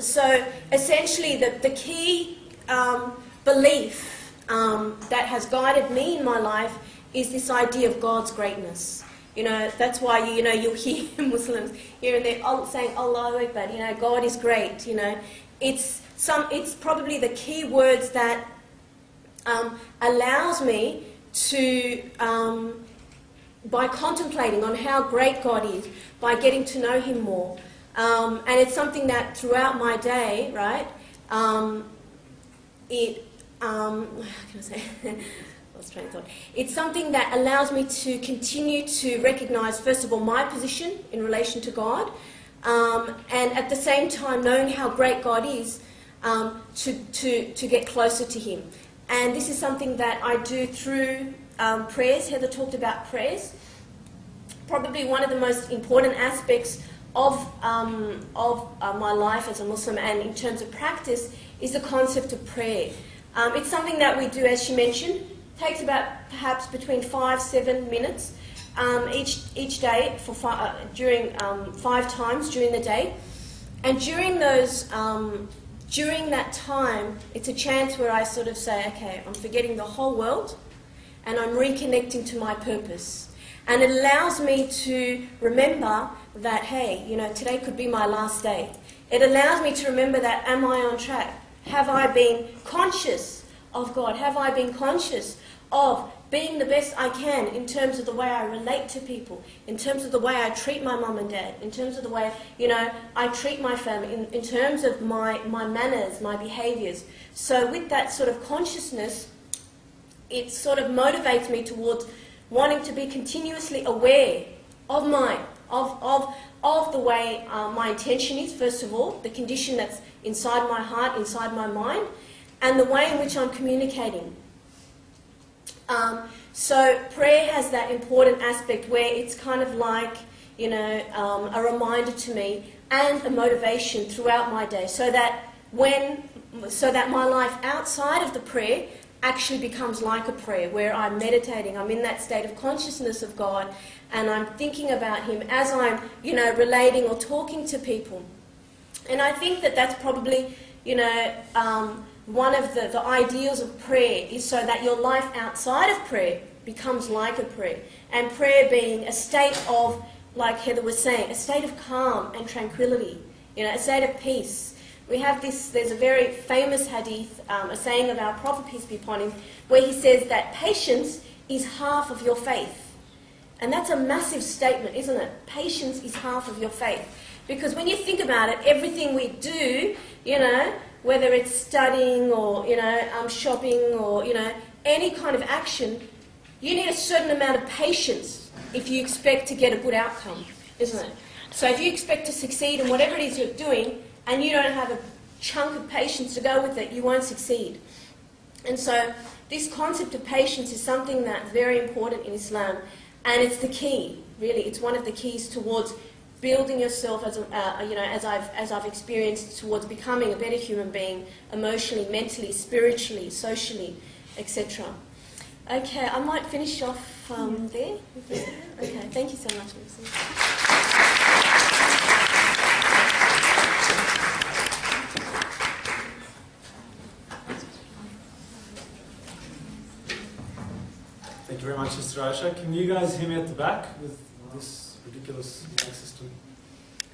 So essentially, the, the key um, belief um, that has guided me in my life is this idea of God's greatness. You know, that's why you, know you'll hear Muslims here and there saying Allah Akbar. You know, God is great. You know, it's some. It's probably the key words that um, allows me to, um, by contemplating on how great God is, by getting to know Him more, um, and it's something that throughout my day, right, um, it, um, how can I say? thought. It's something that allows me to continue to recognize, first of all, my position in relation to God, um, and at the same time, knowing how great God is, um, to, to, to get closer to Him. And this is something that I do through um, prayers. Heather talked about prayers. Probably one of the most important aspects of, um, of uh, my life as a Muslim and in terms of practice is the concept of prayer. Um, it's something that we do, as she mentioned, takes about perhaps between five, seven minutes um, each, each day for uh, during um, five times during the day. And during those, um, during that time, it's a chance where I sort of say, okay, I'm forgetting the whole world and I'm reconnecting to my purpose. And it allows me to remember that, hey, you know, today could be my last day. It allows me to remember that, am I on track? Have I been conscious of God? Have I been conscious of being the best I can in terms of the way I relate to people, in terms of the way I treat my mum and dad, in terms of the way, you know, I treat my family, in, in terms of my, my manners, my behaviours. So with that sort of consciousness, it sort of motivates me towards wanting to be continuously aware of my, of, of, of the way uh, my intention is, first of all, the condition that's inside my heart, inside my mind, and the way in which I'm communicating. Um, so prayer has that important aspect where it's kind of like, you know, um, a reminder to me and a motivation throughout my day, so that when, so that my life outside of the prayer actually becomes like a prayer, where I'm meditating, I'm in that state of consciousness of God, and I'm thinking about Him as I'm, you know, relating or talking to people. And I think that that's probably, you know, um, one of the, the ideals of prayer is so that your life outside of prayer becomes like a prayer. And prayer being a state of, like Heather was saying, a state of calm and tranquility, you know, a state of peace. We have this, there's a very famous hadith, um, a saying of our Prophet, peace be upon him, where he says that patience is half of your faith. And that's a massive statement, isn't it? Patience is half of your faith. Because when you think about it, everything we do, you know, whether it's studying or, you know, um, shopping or, you know, any kind of action, you need a certain amount of patience if you expect to get a good outcome, isn't it? So if you expect to succeed in whatever it is you're doing and you don't have a chunk of patience to go with it, you won't succeed. And so this concept of patience is something that's very important in Islam and it's the key, really. It's one of the keys towards building yourself as a, uh, you know as I've as I've experienced towards becoming a better human being emotionally, mentally, spiritually, socially, etc. Okay, I might finish off um, there. Okay, thank you so much, Lucy. Thank you very much, Sister Aisha. Can you guys hear me at the back with this ridiculous system?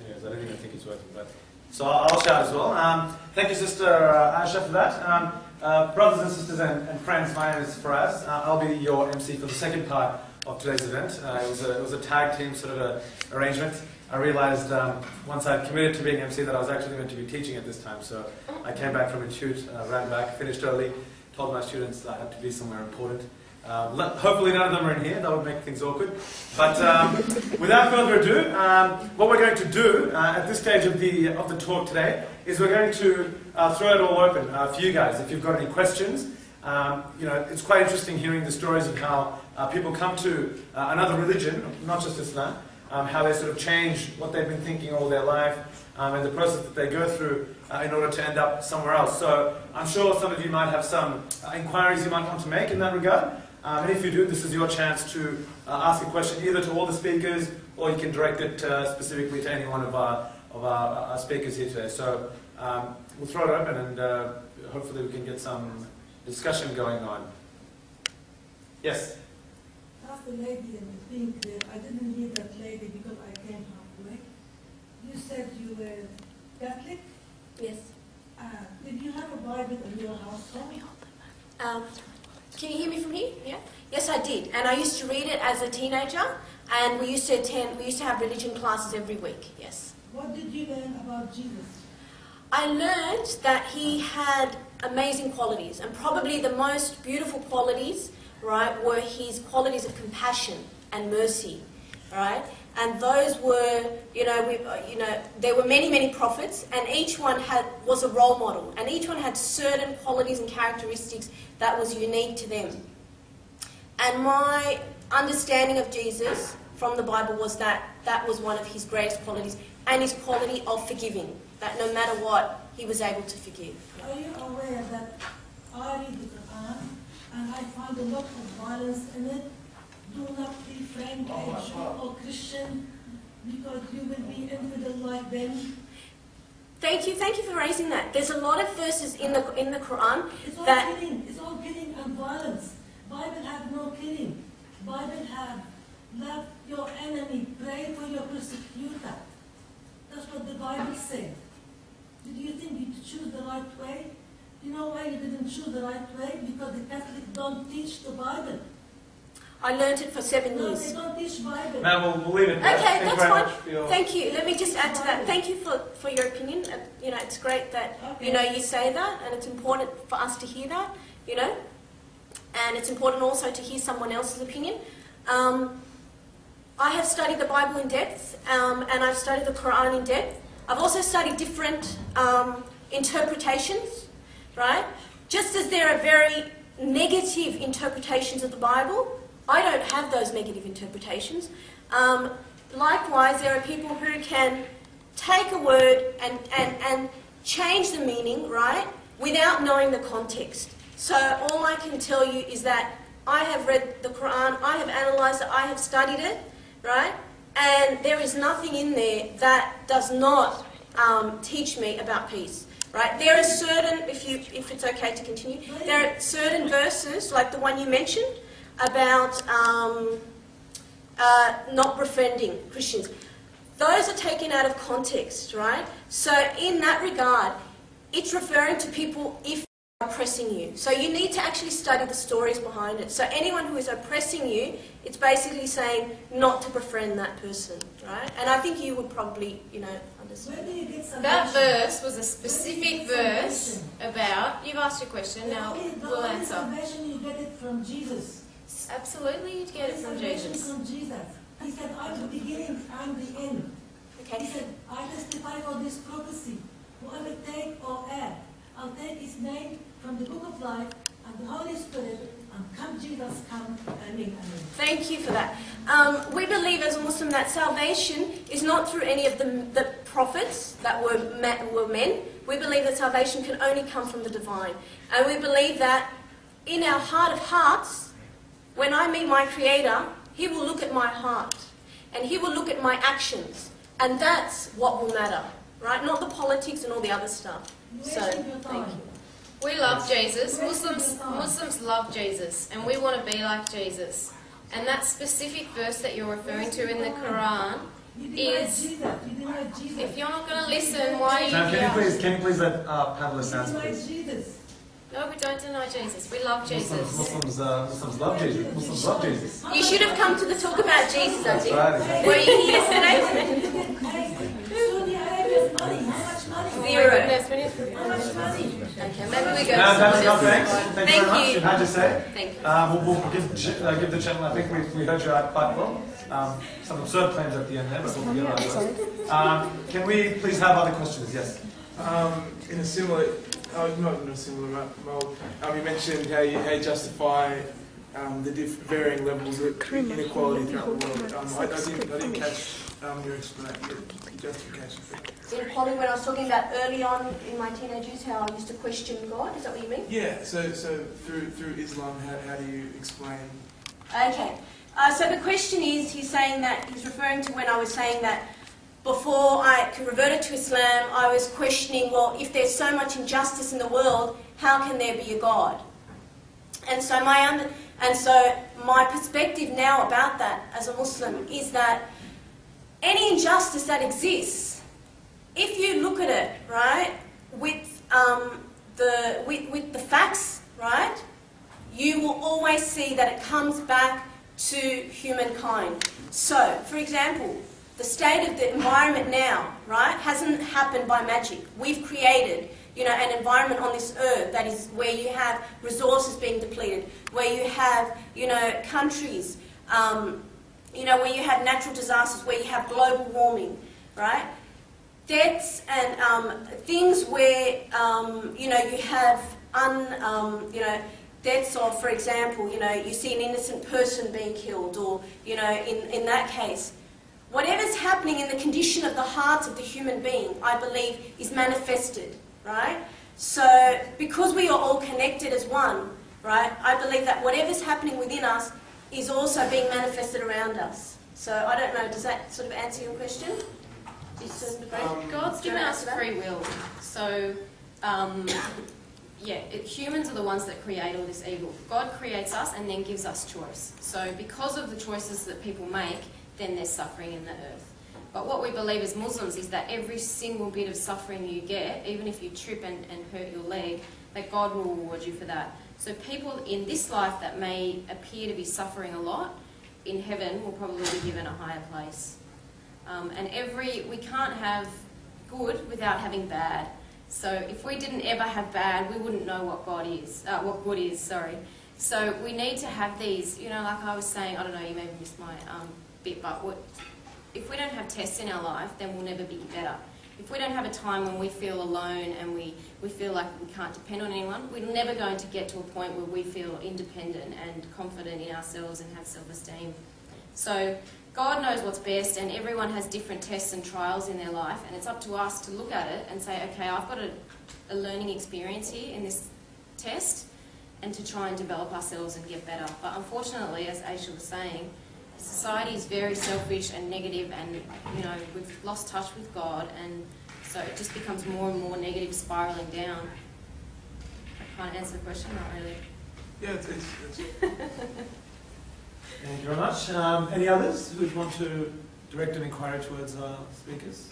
Anyways, I don't even think it's working, but so I'll shout as well. Um, thank you, Sister uh, Aisha, for that. Um, uh, brothers and sisters and, and, friends, my name is Faraz. Uh, I'll be your MC for the second part of today's event. Uh, it, was a, it was a tag team sort of arrangement. I realized um, once I'd committed to being MC that I was actually meant to be teaching at this time, so I came back from a shoot, uh, ran back, finished early, told my students I had to be somewhere important. Um, hopefully none of them are in here, that would make things awkward. But um, without further ado, um, what we're going to do uh, at this stage of the, of the talk today is we're going to uh, throw it all open uh, for you guys. If you've got any questions, Um, you know, it's quite interesting hearing the stories of how uh, people come to uh, another religion, not just Islam, um, how they sort of change what they've been thinking all their life, um, and the process that they go through uh, in order to end up somewhere else. So I'm sure some of you might have some uh, inquiries you might want to make in that regard. Um, and if you do, this is your chance to uh, ask a question either to all the speakers or you can direct it uh, specifically to any one of our, of our, our speakers here today. So um, we'll throw it open and uh, hopefully we can get some discussion going on. Yes? Ask the lady in the pink there, I didn't hear that lady because I came halfway. You said you were Catholic, Yes. uh, did you have a Bible in your household? Um, can you hear me from here? Yeah. Yes, I did, and I used to read it as a teenager, and we used to attend. We used to have religion classes every week. Yes. What did you learn about Jesus? I learned that he had amazing qualities, and probably the most beautiful qualities, right, were his qualities of compassion and mercy, right? And those were, you know, we, uh, you know, there were many, many prophets, and each one had was a role model, and each one had certain qualities and characteristics that was unique to them. And my understanding of Jesus from the Bible was that that was one of his greatest qualities, and his quality of forgiving. That no matter what, he was able to forgive. Are you aware that I read the Quran and I find a lot of violence in it? Do not be friend a Jew or Christian because you will be infidel like them. Thank you, thank you for raising that. There's a lot of verses in the in the Quran It's all that killing, it's all killing and violence. Bible have no killing. Bible have love your enemy, pray for your persecutor. That's what the Bible said. Did you think you choose the right way? You know why you didn't choose the right way? Because the Catholics don't teach the Bible. I learnt it for seven No, years. don't teach Bible. Ma'am, we'll, we'll leave it there. Okay, Thank that's fine. your- Thank you. Let me just add to that. Thank you for, for your opinion. Uh, You know, it's great that you know you say that, and it's important for us to hear that. You know, and it's important also to hear someone else's opinion. Um, I have studied the Bible in depth, um, and I've studied the Quran in depth. I've also studied different um, interpretations, right? Just as there are very negative interpretations of the Bible, I don't have those negative interpretations. Um, likewise, there are people who can take a word and, and, and change the meaning, right, without knowing the context. So all I can tell you is that I have read the Quran, I have analysed it, I have studied it, right, and there is nothing in there that does not um, teach me about peace. Right? There are certain, if you, if it's okay to continue, there are certain verses, like the one you mentioned, about um, uh, not befriending Christians. Those are taken out of context, right? So in that regard, it's referring to people if they're oppressing you. So you need to actually study the stories behind it. So anyone who is oppressing you, it's basically saying not to befriend that person, right? And I think you would probably, you know, Where understand. do you get salvation? That verse was a specific verse about. You've asked your question, now we'll answer. you get it from Jesus. Absolutely, you'd get it from Jesus. From Jesus. He said, I'm the beginning, I'm the end. He Okay. said, I testify for this prophecy. Whoever take or add, I'll take his name from the book of life and the Holy Spirit, and come Jesus, come. Amen. Thank you for that. Um, we believe as a Muslim that salvation is not through any of the, the prophets that were, were men. We believe that salvation can only come from the divine. And we believe that in our heart of hearts, when I meet my Creator, He will look at my heart and He will look at my actions. And that's what will matter, right? Not the politics and all the other stuff. So, thank you. We love Jesus. Muslims, did you find? Muslims love Jesus, and we want to be like Jesus. And that specific verse that you're referring to in the Quran, You deny Is- Jesus. You deny Jesus. if you're not going to listen, why are Ma'am, you can you please, can you please let uh, panelists You answer, deny please? Jesus. No, we don't deny Jesus. We love Muslims, Jesus. Muslims, uh, Muslims love Jesus. Muslims love Jesus. You should have come to the talk about Jesus, I think. Right. Were you here yesterday? Saudi Arabia's money. How much money? Zero. How much money? Okay, maybe we go Ma'am, to that's someone enough, else. thanks. Thank you Thank very much. you. How'd you say? Thank you. Uh, we'll, we'll give, uh, give the channel, I think we, we heard you out quite well. Um, some absurd claims at the end there, but we'll get on those. Um, can we please have other questions? Yes. Um, in a similar oh, not in a similar mo- mold. Um, you mentioned how you, how you justify um, the diff- varying levels of inequality throughout the world. Um, I, I didn't, I didn't catch um, your explanation, your justification. In Polly, when I was talking about early on in my teenage years, how I used to question God, is that what you mean? Yeah. So, so through through Islam, how, how do you explain? Okay. Uh, so the question is, he's saying that, he's referring to when I was saying that before I converted to Islam, I was questioning, well, if there's so much injustice in the world, how can there be a God? And so my under, and so my perspective now about that as a Muslim is that any injustice that exists, if you look at it, right, with um, the with, with the facts, right, you will always see that it comes back to humankind. So, for example, the state of the environment now, right, hasn't happened by magic. We've created, you know, an environment on this earth that is where you have resources being depleted, where you have, you know, countries, um, you know, where you have natural disasters, where you have global warming, right? Deaths and um, things where, um, you know, you have un, um, you know, deaths of, for example, you know, you see an innocent person being killed, or, you know, in, in that case, whatever's happening in the condition of the heart of the human being, I believe, is manifested, right? So, because we are all connected as one, right, I believe that whatever's happening within us is also being manifested around us. So, I don't know, does that sort of answer your question? Is sort of? Um, God's given us free will. So, um, yeah, it, humans are the ones that create all this evil. God creates us and then gives us choice. So, because of the choices that people make, then there's suffering in the earth. But what we believe as Muslims is that every single bit of suffering you get, even if you trip and, and hurt your leg, that God will reward you for that. So, people in this life that may appear to be suffering a lot, in heaven will probably be given a higher place. Um, and every we can't have good without having bad. So if we didn't ever have bad, we wouldn't know what God is, uh, what good is. Sorry. So we need to have these. You know, like I was saying, I don't know. You maybe missed my um, bit, but what, if we don't have tests in our life, then we'll never be better. If we don't have a time when we feel alone and we, we feel like we can't depend on anyone, we're never going to get to a point where we feel independent and confident in ourselves and have self-esteem. So God knows what's best, and everyone has different tests and trials in their life, and it's up to us to look at it and say, okay, I've got a, a learning experience here in this test, and to try and develop ourselves and get better. But unfortunately, as Aisha was saying, society is very selfish and negative, and you know we've lost touch with God, and so it just becomes more and more negative, spiraling down. I can't answer the question, not really. Yeah, it's, it's, it's Thank you very much. Um, any others who want to direct an inquiry towards our speakers?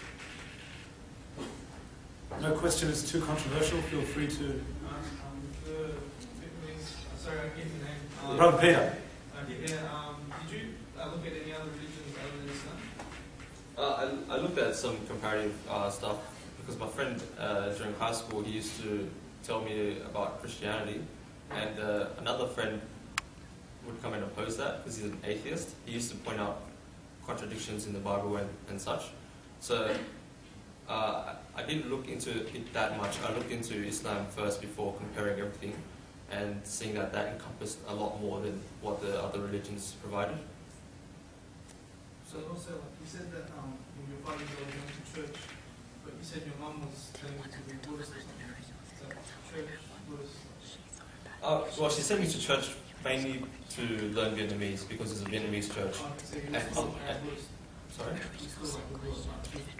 No question is too controversial. Feel free to. Um, the Vietnamese, uh, sorry, I get your name. Um, Brother Peter. Okay, yeah, um, did you look at any other religions other than Islam? Uh, I, I looked at some comparative uh, stuff because my friend uh, during high school he used to tell me about Christianity, and uh, another friend would come and oppose that because he's an atheist. He used to point out contradictions in the Bible and, and such. So uh, I didn't look into it that much. I looked into Islam first before comparing everything and seeing that that encompassed a lot more than what the other religions provided. So also, you said that um, when your father was going to church, but you said your mum was telling you to be Buddhist or something. So church, Buddhist. Uh, well, she sent me to church mainly to learn Vietnamese because it's a Vietnamese church. Oh, so And- still and- Sorry? You're still like a Buddhist. Like,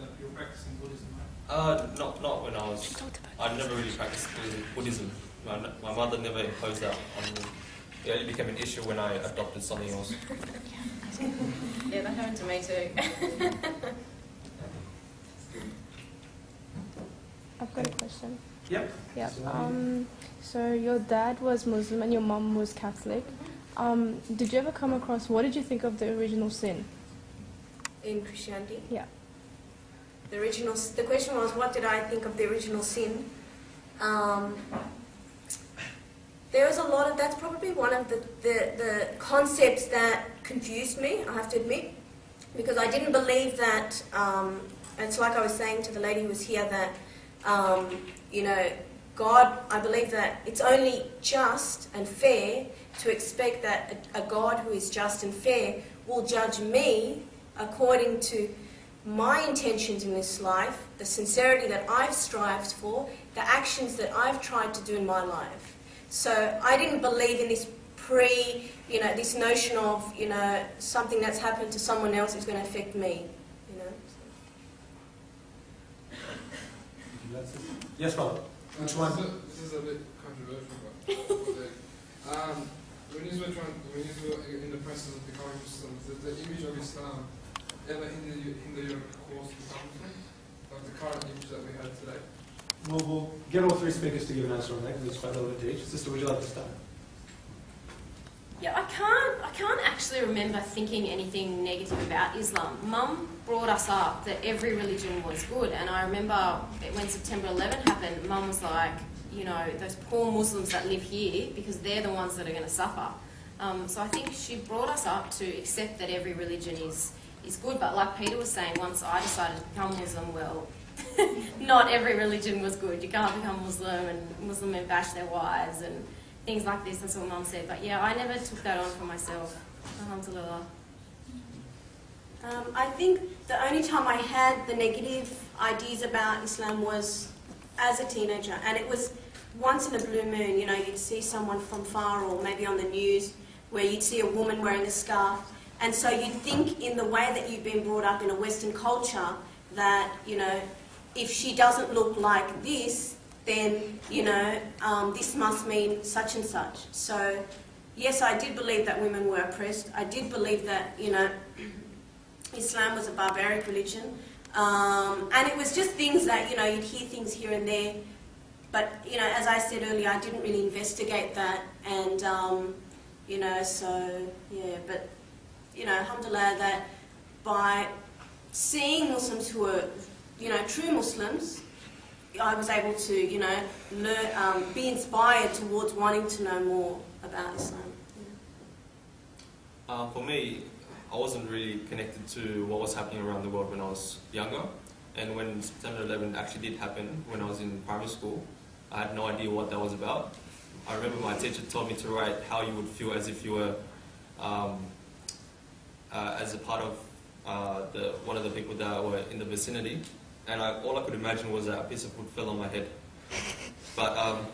that you're practicing Buddhism, right? Uh, not not when I was. I never really practiced Buddhism- Buddhism. My, my mother never imposed that on me. Yeah, it only became an issue when I adopted something else. Yeah, that happened to me too. I've got a question. Yep. Yeah. So- Um, so your dad was Muslim and your mom was Catholic. Um, did you ever come across? What did you think of the original sin? In Christianity? Yeah. The original, the question was, what did I think of the original sin? Um, there was a lot of, that's probably one of the, the, the concepts that confused me, I have to admit, because I didn't believe that, um, it's like I was saying to the lady who was here, that Um, you know, God, I believe that it's only just and fair to expect that a, a God who is just and fair will judge me according to my intentions in this life, the sincerity that I've strived for, the actions that I've tried to do in my life. So I didn't believe in this pre, you know, this notion of, you know, something that's happened to someone else is going to affect me, you know. Yes, brother. Which one? This is, a bit controversial, but um, when you were trying, when you were in the process of becoming Muslim, did the image of Islam ever hinder you, hinder your course to become Muslim? Like the current image that we have today. We'll, we'll get all three speakers to give an answer on that because it's quite relevant to each. Sister, would you like to start? Yeah, I can't. I can't actually remember thinking anything negative about Islam. Mum brought us up that every religion was good, and I remember when September 11 happened, Mum was like, you know, those poor Muslims that live here because they're the ones that are going to suffer. Um, so I think she brought us up to accept that every religion is is good. But like Peter was saying, once I decided to become Muslim, well, not every religion was good. You can't become Muslim, and Muslim men bash their wives and things like this. That's what Mum said. But yeah, I never took that on for myself. Alhamdulillah. Um, I think the only time I had the negative ideas about Islam was as a teenager, and it was once in a blue moon. You know, you'd see someone from far, or maybe on the news, where you'd see a woman wearing a scarf, and so you'd think in the way that you've been brought up in a Western culture that you know, if she doesn't look like this, then you know um, this must mean such and such. So. Yes, I did believe that women were oppressed. I did believe that, you know, Islam was a barbaric religion. Um, and it was just things that, you know, you'd hear things here and there. But, you know, as I said earlier, I didn't really investigate that. And, um, you know, so, yeah. But, you know, alhamdulillah, that by seeing Muslims who were, you know, true Muslims, I was able to, you know, learn, um, be inspired towards wanting to know more about Islam. Uh, for me, I wasn't really connected to what was happening around the world when I was younger. And when September 11 actually did happen, when I was in primary school, I had no idea what that was about. I remember my teacher told me to write how you would feel as if you were um, uh, as a part of uh, the, one of the people that were in the vicinity. And I, all I could imagine was a piece of wood fell on my head. But, um,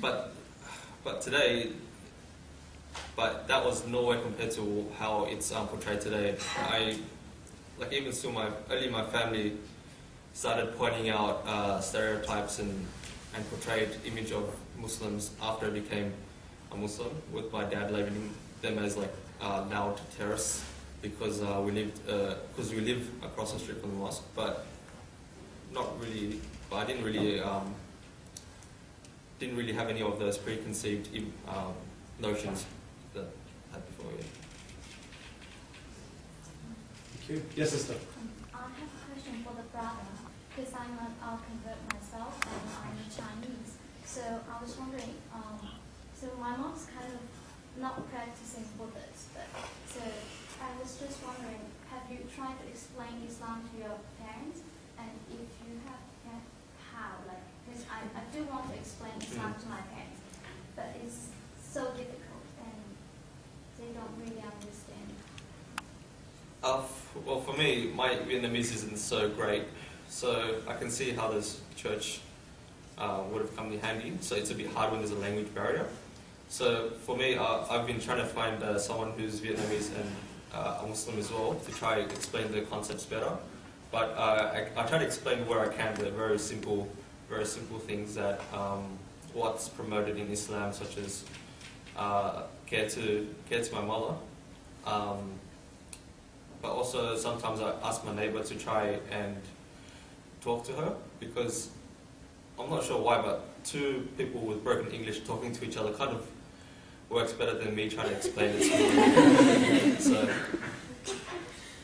but, but today, but that was nowhere compared to how it's um, portrayed today. I, like even still, my early my family started pointing out uh, stereotypes and and portrayed image of Muslims after I became a Muslim, with my dad labeling them as like uh, loud terrorists because uh, we lived because we live across the street from the mosque, but not really. But I didn't really um, didn't really have any of those preconceived um, notions that I had before. Yeah. Thank you. Yes, sister. I have a question for the brother, because I'm a I'll convert myself and I'm Chinese. So I was wondering, um, so my mom's kind of not practicing Buddhist, but so I was just wondering, have you tried to explain Islam to your parents? And if you have, yeah, how? Like, because I, I do want to explain Islam to my parents, but it's so difficult and they don't really understand. Uh, well, for me, my Vietnamese isn't so great, so I can see how this church uh, would have come in handy. So it's a bit hard when there's a language barrier. So for me, uh, I've been trying to find uh, someone who's Vietnamese and uh, a Muslim as well to try to explain the concepts better. But uh, I, I try to explain where I can the very simple, very simple things that um, what's promoted in Islam, such as uh, care to care to my mother. Um, but also sometimes I ask my neighbor to try and talk to her because I'm not sure why, but two people with broken English talking to each other kind of works better than me trying to explain it so,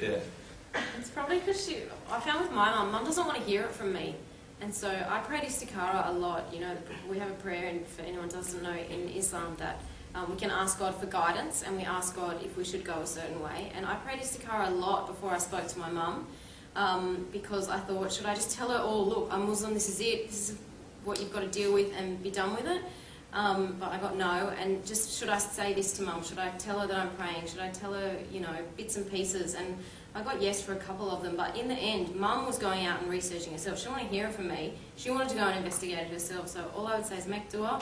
yeah. It's probably because she. I found with my mum, mum doesn't want to hear it from me, and so I prayed istikhara a lot. You know, we have a prayer, and for anyone doesn't know, in Islam that um, we can ask God for guidance, and we ask God if we should go a certain way. And I prayed istikhara a lot before I spoke to my mum. um, because I thought, should I just tell her, oh, look, I'm Muslim, this is it, this is what you've got to deal with and be done with it? Um, but I got no, and just should I say this to mum? Should I tell her that I'm praying? Should I tell her, you know, bits and pieces? And I got yes for a couple of them, but in the end, mum was going out and researching herself. She didn't want to hear it from me. She wanted to go and investigate it herself. So all I would say is make dua,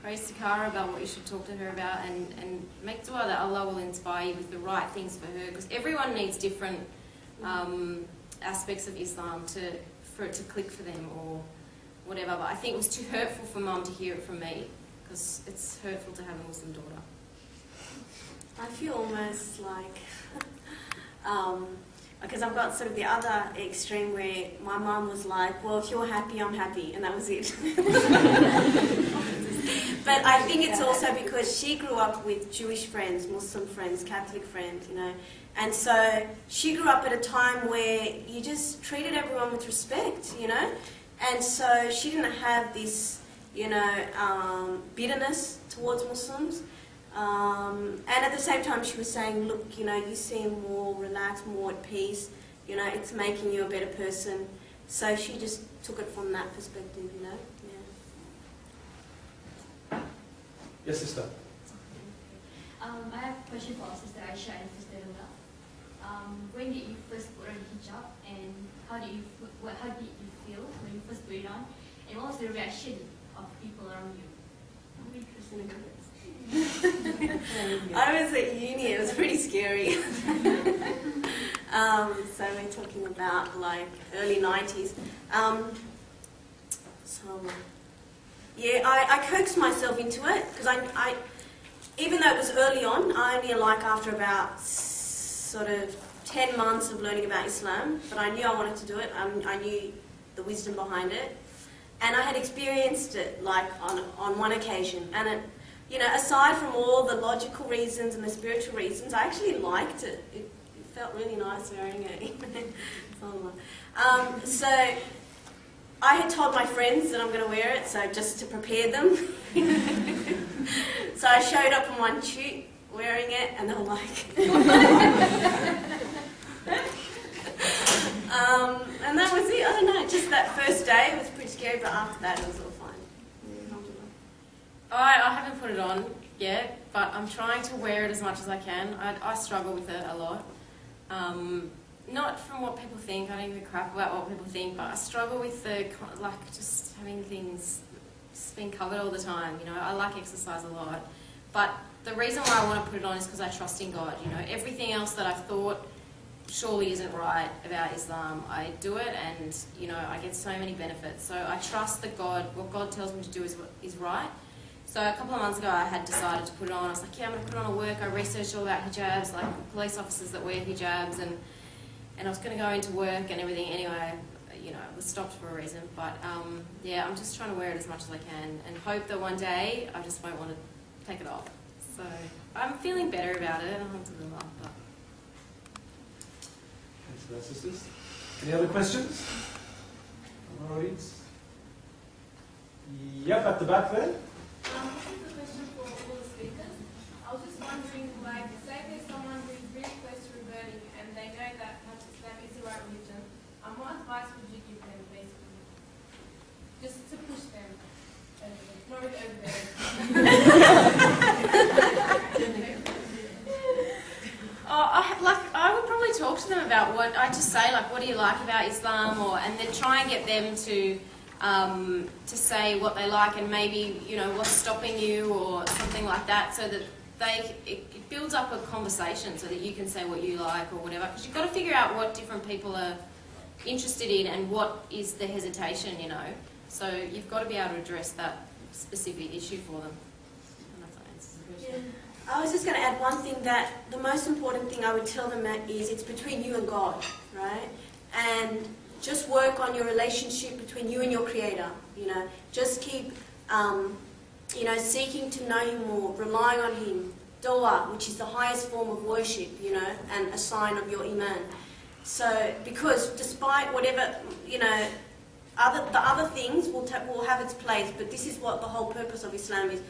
pray istikhara about what you should talk to her about, and, and make dua that Allah will inspire you with the right things for her, because everyone needs different um, aspects of Islam to for it to click for them or whatever. But I think it was too hurtful for mum to hear it from me, because it's hurtful to have a Muslim daughter. I feel almost like, um, because I've got sort of the other extreme where my mum was like, well, if you're happy, I'm happy, and that was it. but I think it's also because she grew up with Jewish friends, Muslim friends, Catholic friends, you know, and so she grew up at a time where you just treated everyone with respect, you know, and so she didn't have this, you know, um, bitterness towards Muslims. Um, and at the same time, she was saying, look, you know, you seem more relaxed, more at peace. You know, it's making you a better person. So she just took it from that perspective, you know. Yeah. Yes, sister. Um, I have a question for Sister Aisha and Sister Luna. Um, when did you first put on hijab, and how did you what, how did you feel when you first put it on, and what was the reaction of people around you? I'm interested in this. I was at uni, it was pretty scary. um, so we're talking about like early 90s. Um, so, yeah, I, I coaxed myself into it because I, I, even though it was early on, I only like after about sort of 10 months of learning about Islam, but I knew I wanted to do it. I, I knew the wisdom behind it. And I had experienced it like on, on one occasion. And it, you know, aside from all the logical reasons and the spiritual reasons, I actually liked it. It, it felt really nice wearing it. um, so I had told my friends that I'm going to wear it, so just to prepare them. so I showed up on one shoot wearing it, and they were like. um, and that was it. I don't know. Just that first day was pretty scary, but after that, it was all. I, I haven't put it on yet, but I'm trying to wear it as much as I can. I, I struggle with it a lot. Um, not from what people think, I don't give a crap about what people think, but I struggle with the, like, just having things just being covered all the time. You know, I like exercise a lot. But the reason why I want to put it on is because I trust in God. You know, everything else that I've thought surely isn't right about Islam, I do it and, you know, I get so many benefits. So I trust that God, what God tells me to do is, is right. So a couple of months ago, I had decided to put it on. I was like, yeah, I'm going to put it on at work. I researched all about hijabs, like police officers that wear hijabs, and and I was going to go into work and everything. Anyway, you know, it was stopped for a reason. But um, yeah, I'm just trying to wear it as much as I can, and hope that one day I just won't want to take it off. So I'm feeling better about it. Thanks for sisters. Any other questions? Yep, at the back there. Um, this is a question for all the speakers. I was just wondering, like, say there's someone who's really close to reverting and they know that Hajj Islam is the right religion, um, what advice would you give them, basically? Just to push them. Not really over there. Oh, I, like I would probably talk to them about what I just say, like, what do you like about Islam, or and then try and get them to um, to say what they like and maybe you know what's stopping you or something like that, so that they it, it builds up a conversation so that you can say what you like or whatever. Because you've got to figure out what different people are interested in and what is the hesitation, you know. So you've got to be able to address that specific issue for them. Question. I was just going to add one thing that the most important thing I would tell them is it's between you and God, right? And just work on your relationship between you and your Creator. You know, just keep, um, you know, seeking to know Him more, relying on Him. Dua, which is the highest form of worship, you know, and a sign of your iman. So, because despite whatever, you know, other the other things will will have its place, but this is what the whole purpose of Islam is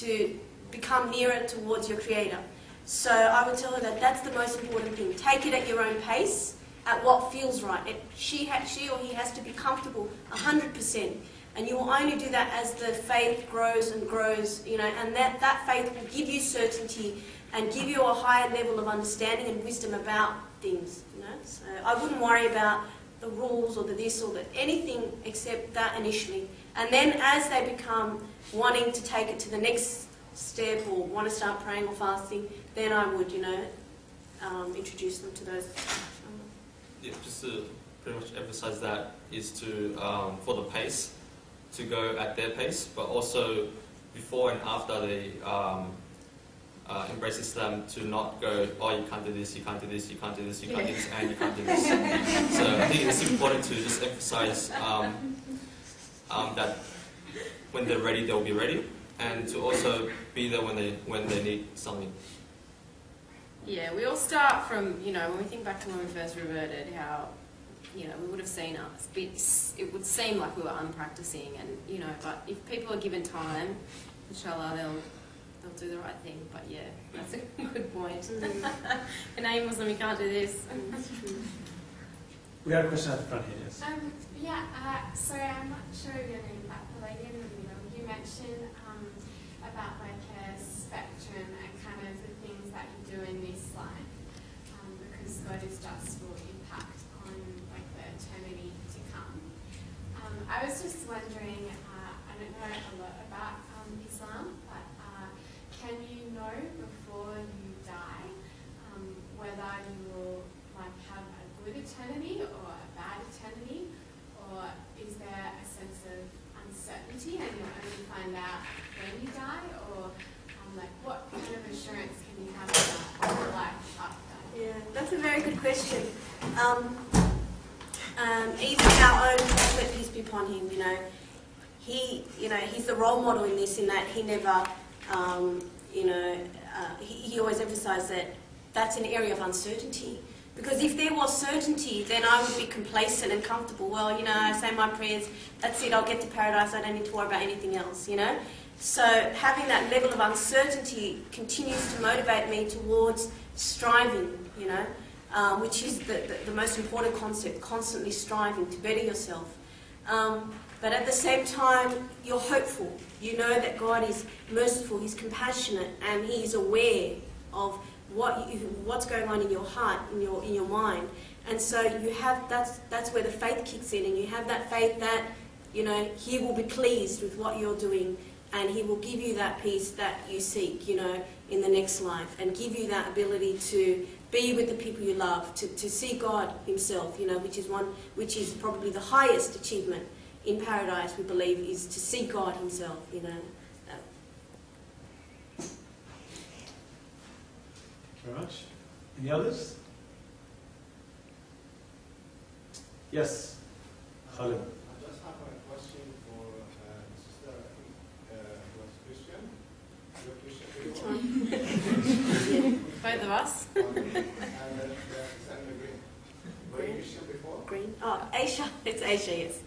to become nearer towards your Creator. So I would tell her that that's the most important thing. Take it at your own pace at what feels right. It, she, ha- she or he has to be comfortable 100%. And you will only do that as the faith grows and grows, you know, and that, that faith will give you certainty and give you a higher level of understanding and wisdom about things, you know. So I wouldn't worry about the rules or the this or the anything except that initially. And then as they become wanting to take it to the next step or want to start praying or fasting, then I would, you know, um, introduce them to those. Yeah, just to pretty much emphasize that is to um, for the pace to go at their pace, but also before and after they um, uh, embrace Islam to not go, oh, you can't do this, you can't do this, you can't do this, you can't do this, and you can't do this. so I think it's important to just emphasize um, um, that when they're ready, they'll be ready, and to also be there when they when they need something. Yeah, we all start from, you know, when we think back to when we first reverted, how, you know, we would have seen us. Bits, it would seem like we were unpracticing, and, you know, but if people are given time, inshallah, they'll, they'll do the right thing. But yeah, that's a good point. and now you're Muslim, you can't do this. We have a question at the front here, yes. Um, yeah, uh, sorry, I'm not sure of your name, but the lady in the middle, you mentioned um, about like a spectrum and kind of the things that you do in this life, um, because God is just will impact on like the eternity to come. Um, I was just wondering, uh, I don't know a lot about um, Islam, but uh, can you know before you die um, whether you will like have a good eternity or a bad eternity, or is there a sense of uncertainty and you'll only find out when you die, or um, like what kind of assurance can you have about your life after? Yeah, that's a very good question. Um, um, even our own upon him, you know, he, you know, he's the role model in this, in that he never, um, you know, uh, he, he always emphasised that that's an area of uncertainty. Because if there was certainty, then I would be complacent and comfortable. Well, you know, I say my prayers, that's it, I'll get to paradise, I don't need to worry about anything else, you know? So having that level of uncertainty continues to motivate me towards striving, you know, um, which is the, the, the most important concept, constantly striving to better yourself. Um, but at the same time, you're hopeful. You know that God is merciful, He's compassionate, and He is aware of what you, what's going on in your heart, in your in your mind. And so you have that's that's where the faith kicks in, and you have that faith that you know He will be pleased with what you're doing, and He will give you that peace that you seek, you know, in the next life, and give you that ability to be with the people you love, to, to see God Himself, you know, which is one which is probably the highest achievement in paradise. We believe is to see God Himself, you know. Very much. Any others? Yes, Khalid. I just have a question for uh, sister uh, who was Christian. You're Christian. Both of us. and uh, Green. Were you Christian before? Green. Oh, Aisha. It's Aisha, Yes.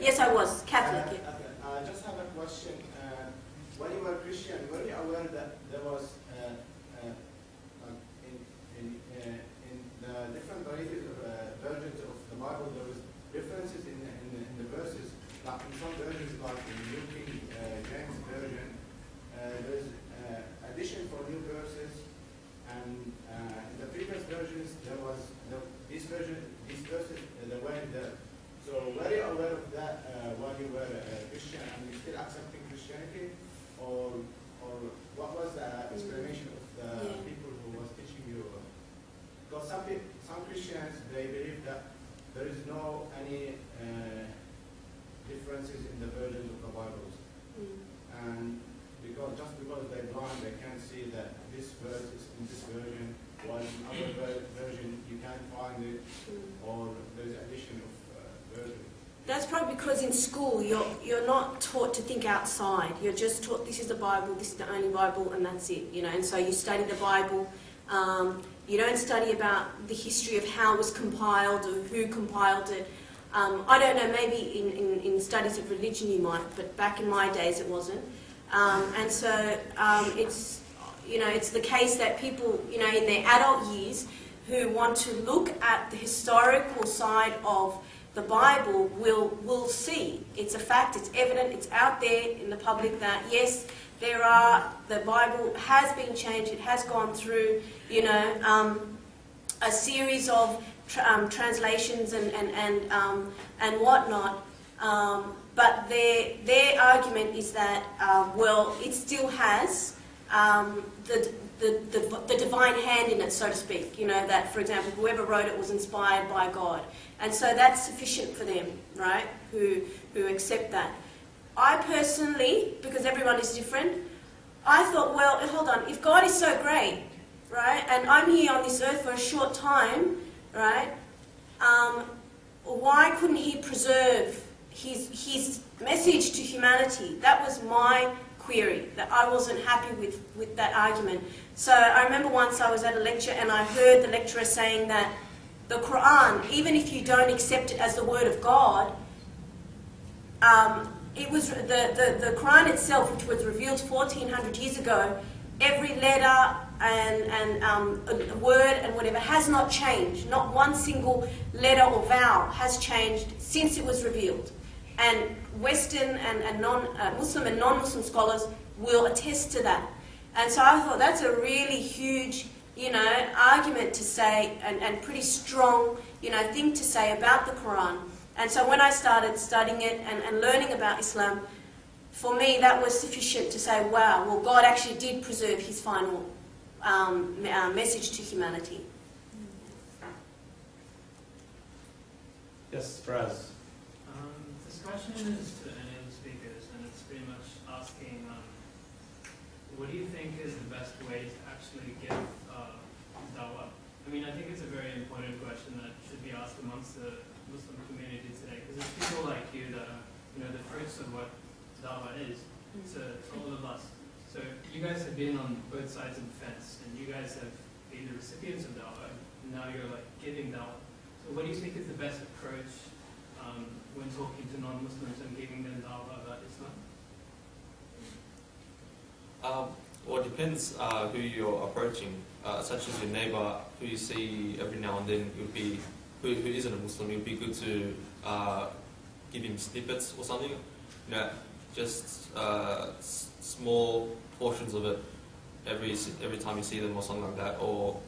Yes, I was Catholic. Uh, yeah. I just have a question. Uh, when you were Christian, were you aware that there was uh, uh, in in uh, in the different varieties of uh, versions of the Bible, there was differences in the, in the, in the verses. Like in some versions, like in New King uh, James version, uh, there's uh, addition for new verses, and uh, in the previous versions there was the, this version, these verses, uh, they weren't there. So were you aware of that uh, while you were a Christian and you still accepting Christianity, or or what was the explanation of the Yeah. people who was teaching you? Because some peop some Christians they believe that there is no any uh, differences in the versions of the Bibles, Mm. and because just because they're blind they can't see that this verse is in this version, while in other ver- version you can't find it, or there's addition of uh, version. That's probably because in school you're you're not taught to think outside. You're just taught this is the Bible, this is the only Bible, and that's it. You know, and so you study the Bible. Um, you don't study about the history of how it was compiled or who compiled it. Um, I don't know. Maybe in, in, in studies of religion you might, but back in my days it wasn't. Um, and so um, it's you know it's the case that people you know in their adult years who want to look at the historical side of the Bible will will see. It's a fact. It's evident. It's out there in the public that yes, there are the Bible has been changed. It has gone through, you know, um, a series of um, translations and and and um, and whatnot. But their their argument is that uh, well, it still has um, the, the, the, the divine hand in it, so to speak. You know, that, for example, whoever wrote it was inspired by God. And so that's sufficient for them, right, who, who accept that. I personally, because everyone is different, I thought, well, hold on, if God is so great, right, and I'm here on this earth for a short time, right, um, why couldn't He preserve His, his message to humanity? That was my query, that I wasn't happy with, with that argument. So I remember once I was at a lecture and I heard the lecturer saying that the Quran, even if you don't accept it as the word of God, um, it was the, the, the Quran itself, which was revealed 1400 years ago, every letter and, and um, a word and whatever has not changed. Not one single letter or vowel has changed since it was revealed. And Western and, and non, uh, Muslim and non-Muslim scholars will attest to that. And so I thought that's a really huge, you know, argument to say and, and pretty strong, you know, thing to say about the Quran. And so when I started studying it and, and learning about Islam, for me that was sufficient to say, wow, well God actually did preserve his final um, uh, message to humanity. Yes, Faraz. Question is to any of the speakers, and it's pretty much asking, um, what do you think is the best way to actually give uh, dawah? I mean, I think it's a very important question that should be asked amongst the Muslim community today, because there's people like you that are, you know, the fruits of what dawah is to, to all of us. So you guys have been on both sides of the fence, and you guys have been the recipients of dawah, and now you're like giving dawah. So what do you think is the best approach talking to non-Muslims and giving them dawah about Islam? Um, well, it depends uh, who you're approaching, uh, such as your neighbor who you see every now and then. It would be who, who isn't a Muslim. It would be good to uh, give him snippets or something. You know, just uh, small portions of it every every time you see them or something like that. Or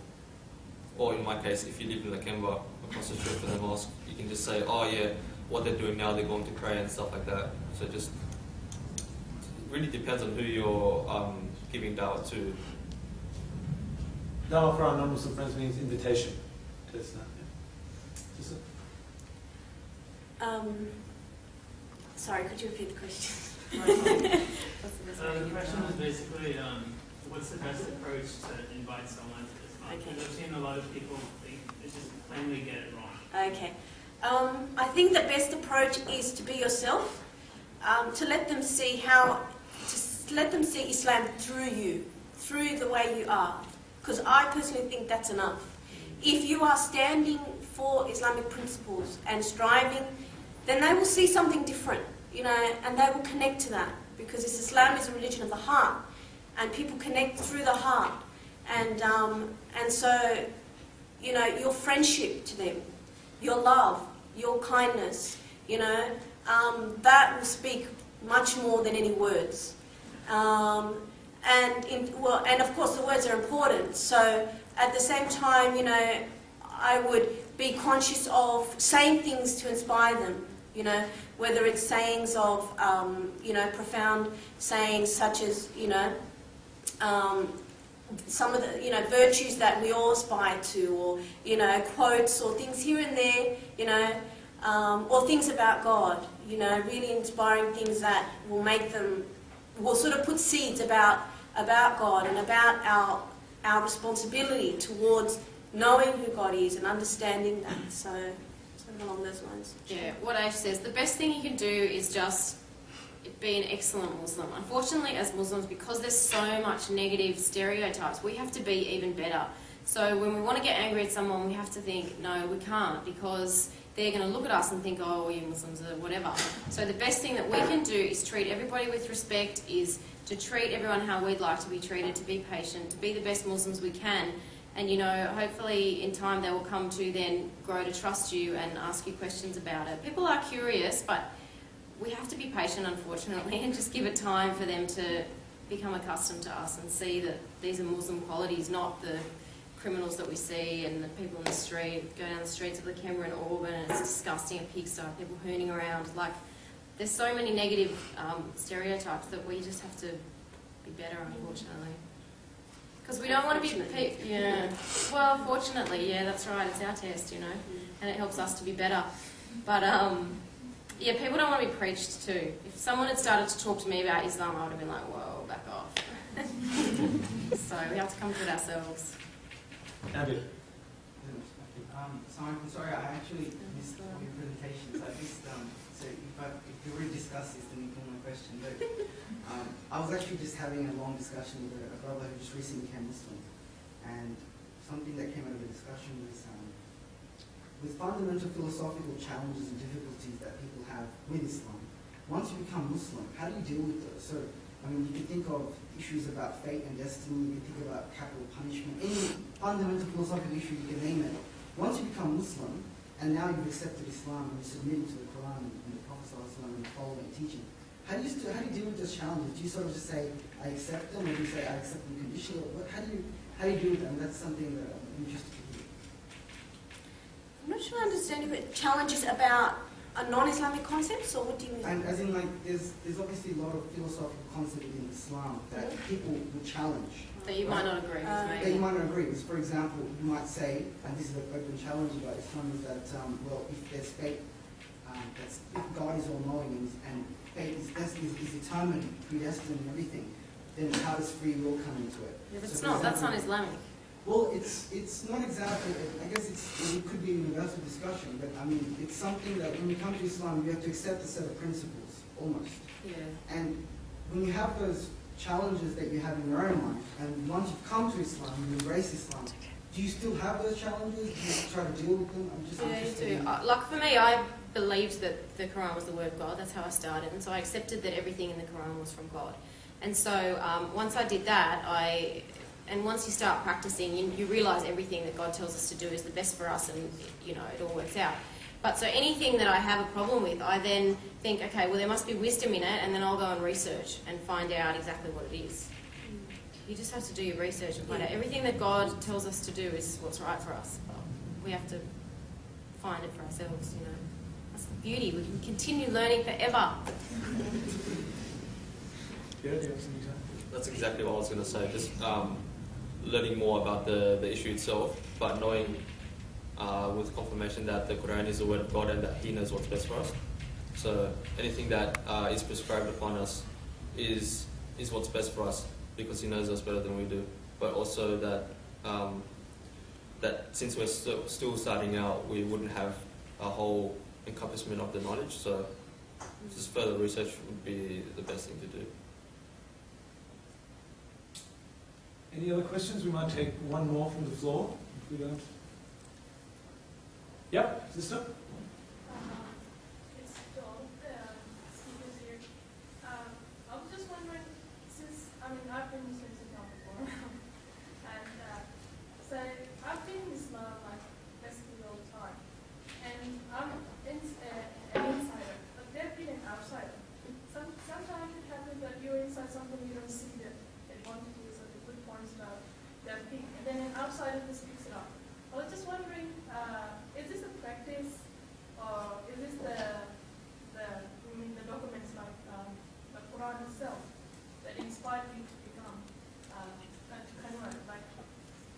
or in my case, if you live in Lakemba across the street from the mosque, you can just say, oh yeah, what they're doing now, they're going to pray and stuff like that. So it just really depends on who you're um, giving dawah to. Dawah for our non-Muslim friends means invitation to Islam. Um, sorry, could you repeat the question? Uh, the question was basically, um, what's the best approach to invite someone to Islam? Okay. Because I've seen a lot of people, they, they just plainly get it wrong. Okay. Um, I think the best approach is to be yourself, um, to let them see how, to let them see Islam through you, through the way you are. Because I personally think that's enough. If you are standing for Islamic principles and striving, then they will see something different, you know, and they will connect to that. Because Islam is a religion of the heart, and people connect through the heart. And, um, and so, you know, your friendship to them, your love, your kindness, you know, um, that will speak much more than any words. Um, and, in, well, and of course, the words are important. So at the same time, you know, I would be conscious of saying things to inspire them. You know, whether it's sayings of, um, you know, profound sayings such as, you know, um, some of the you know virtues that we all aspire to, or you know quotes or things here and there, you know, um, or things about God. You know, really inspiring things that will make them will sort of put seeds about about God and about our our responsibility towards knowing who God is and understanding that. So, along those lines. Yeah, what Ash says, the best thing you can do is just be an excellent Muslim. Unfortunately, as Muslims, because there's so much negative stereotypes, we have to be even better. So when we want to get angry at someone, we have to think, no, we can't, because they're going to look at us and think, oh, you Muslims are whatever. So the best thing that we can do is treat everybody with respect, is to treat everyone how we'd like to be treated, to be patient, to be the best Muslims we can, And you know, hopefully in time they will come to then grow to trust you and ask you questions about it. People are curious, but we have to be patient, unfortunately, and just give it time for them to become accustomed to us and see that these are Muslim qualities, not the criminals that we see and the people in the street, go down the streets of Lakemba and Auburn, and it's disgusting, a pigsty, people hooning around. Like, there's so many negative um, stereotypes that we just have to be better, unfortunately. Because we don't want to be, pe- yeah. Well, fortunately, yeah, that's right. It's our test, you know, and it helps us to be better. But um, yeah, people don't want to be preached to. If someone had started to talk to me about Islam, I would have been like, whoa, back off. so we have to come to it ourselves. Nabil. Um, so I'm sorry, I actually missed your presentations. I missed, um, so if, I, if you already discussed this, then you can my question. But um, I was actually just having a long discussion with a, a brother who just recently became Muslim. And something that came out of the discussion was um, with fundamental philosophical challenges and difficulties that people have with Islam. Once you become Muslim, how do you deal with those? So, I mean, you can think of issues about fate and destiny, you can think about capital punishment, any fundamental philosophical issue you can name it. Once you become Muslim, and now you've accepted Islam and you're submitting to the Quran and the Prophet and following teaching, how do you how do you deal with those challenges? Do you sort of just say I accept them, or do you say I accept them conditionally? How do you how do you deal with them? That's something that I'm interested. I'm not sure I understand if it challenges about a non-Islamic concepts, or what do you mean? And as in, like, there's there's obviously a lot of philosophical concepts in Islam that people will challenge. That you might not agree with, That maybe. you might not agree with. For example, you might say, and this is a open challenge about Islam, is that um, well, if there's fate, um, that's if God is all knowing and, and fate is, is, is determined, predestined, and everything, then how does free will come into it? Yeah, but So it's for not. That's not Islamic. Well, it's it's not exactly. I guess it's it could be an universal discussion, but I mean it's something that when you come to Islam, you have to accept a set of principles almost. Yeah. And when you have those challenges that you have in your own life, and once you've come to Islam, you embrace Islam. Do you still have those challenges? Do you try to deal with them? I'm just Yeah, you interested. do. Uh, Like for me, I believed that the Quran was the word of God. That's how I started, and so I accepted that everything in the Quran was from God. And so um, once I did that, I and once you start practicing, you, you realize everything that God tells us to do is the best for us, and you know it all works out. But so anything that I have a problem with, I then think, okay, well there must be wisdom in it, and then I'll go and research and find out exactly what it is. You just have to do your research and find out everything that God tells us to do is what's right for us. But we have to find it for ourselves, you know. That's the beauty. We can continue learning forever. Yeah, do you have something to say? That's exactly what I was going to say. Just um, learning more about the, the issue itself, but knowing uh, with confirmation that the Quran is the word of God and that He knows what's best for us. So anything that uh, is prescribed upon us is is what's best for us because He knows us better than we do. But also that um, that since we're still, still starting out, we wouldn't have a whole encompassment of the knowledge. So just further research would be the best thing to do. Any other questions? We might take one more from the floor. If we don't. Yep, sister. It's Dawn, uh, speakers here. Um, I was just wondering, since, I mean, I've been Muslim since I was born. And, uh, so I've been in Islam like basically all the time. And I'm in, uh, an insider, but they've been an outsider. Some, sometimes it happens that you're inside something you don't see the advantages or the good points about that thing. And then an outsider just picks it up. I was just wondering, uh, is this a practice or is this the, the, I mean, the documents like um, the Quran itself that inspired you to become, uh, uh, to convert? Like,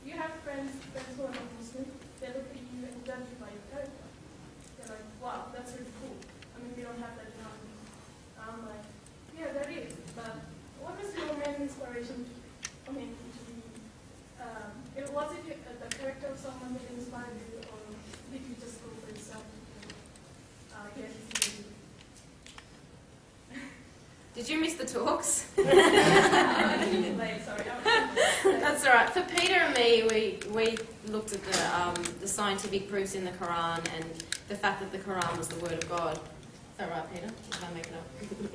you have friends, friends who are not Muslim, they look at you and judge you by your character. They're like, wow, that's really cool. I mean, we don't have that in our religion. I'm like, yeah, there is. But what was your main inspiration to, I mean, to be, um, it, was it uh, the character of someone that inspired you, or did you just go for yourself to uh, get into Did you miss the talks? I didn't late, sorry. That's all right. For Peter and me, we, we looked at the, um, the scientific proofs in the Quran and the fact that the Quran was the word of God. Is that right, Peter? Did I make it up?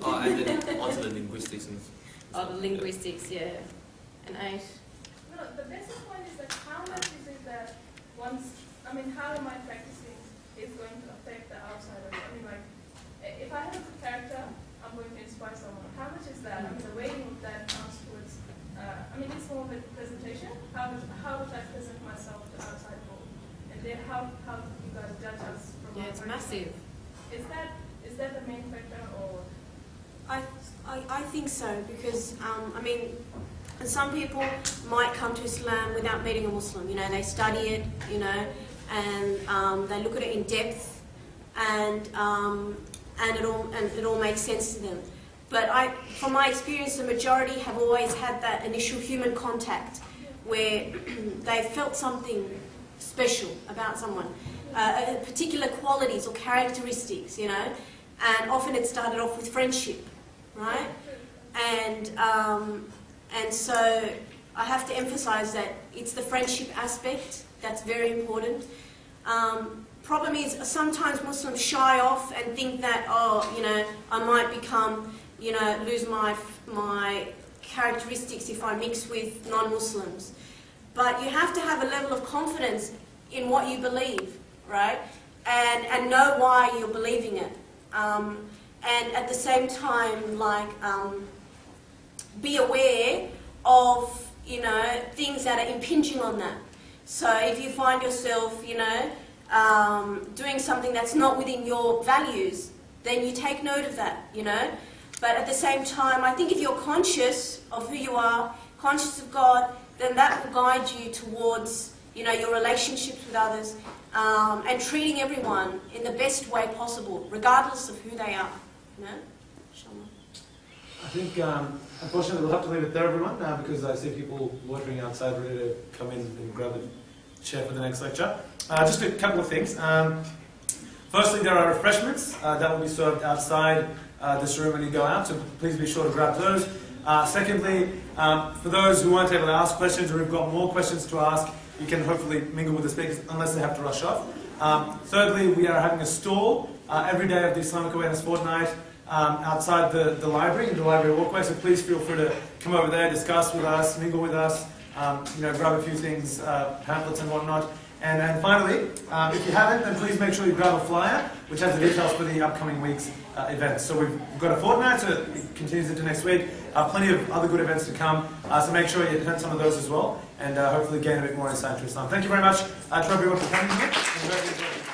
Oh, and then onto the linguistics and Oh, the linguistics, yeah. An eight. No, the basic point is that how much is it that once, I mean, how am I practicing is going to affect the outside of it? I mean, like, if I have a good character, I'm going to inspire someone. How much is that? I mean, the weighting of that counts towards, uh, I mean, it's more of a presentation. How does, how would I present myself to outside world? And then how, how do you guys judge us from Yeah, it's point of view? massive. Is that, is that the main factor or? I, I, I think so because um, I mean, some people might come to Islam without meeting a Muslim. You know, they study it, you know, and um, they look at it in depth, and um, and it all and it all makes sense to them. But I, from my experience, the majority have always had that initial human contact where they felt something special about someone, uh, uh, particular qualities or characteristics, you know, and often it started off with friendship, right? And um, and so I have to emphasise that it's the friendship aspect that's very important. Um, problem is sometimes Muslims shy off and think that oh you know I might become you know lose my my characteristics if I mix with non-Muslims. But you have to have a level of confidence in what you believe, right? And and know why you're believing it. Um, and at the same time, like um, be aware of you know things that are impinging on that. So if you find yourself, you know, um, doing something that's not within your values, then you take note of that, you know. But at the same time, I think if you're conscious of who you are, conscious of God, then that will guide you towards, you know, your relationships with others um, and treating everyone in the best way possible, regardless of who they are. You know. I think, um, unfortunately, we'll have to leave it there, everyone, uh, because I see people loitering outside ready to come in and grab a chair for the next lecture. Uh, just a couple of things. Um, firstly, there are refreshments uh, that will be served outside uh, this room when you go out, so please be sure to grab those. Uh, secondly, um, for those who weren't able to ask questions or who've got more questions to ask, you can hopefully mingle with the speakers unless they have to rush off. Um, thirdly, we are having a stall uh, every day of the Islamic Awareness Fortnight um, outside the, the library, in the library walkway, so please feel free to come over there, discuss with us, mingle with us, um, you know, grab a few things, uh, pamphlets and whatnot. And then finally, um, if you haven't, then please make sure you grab a flyer, which has the details for the upcoming week's uh, events. So we've got a fortnight, so it continues into next week. Uh, plenty of other good events to come, uh, so make sure you attend some of those as well, and uh, hopefully gain a bit more insight to Islam. Thank you very much uh, to everyone for coming here.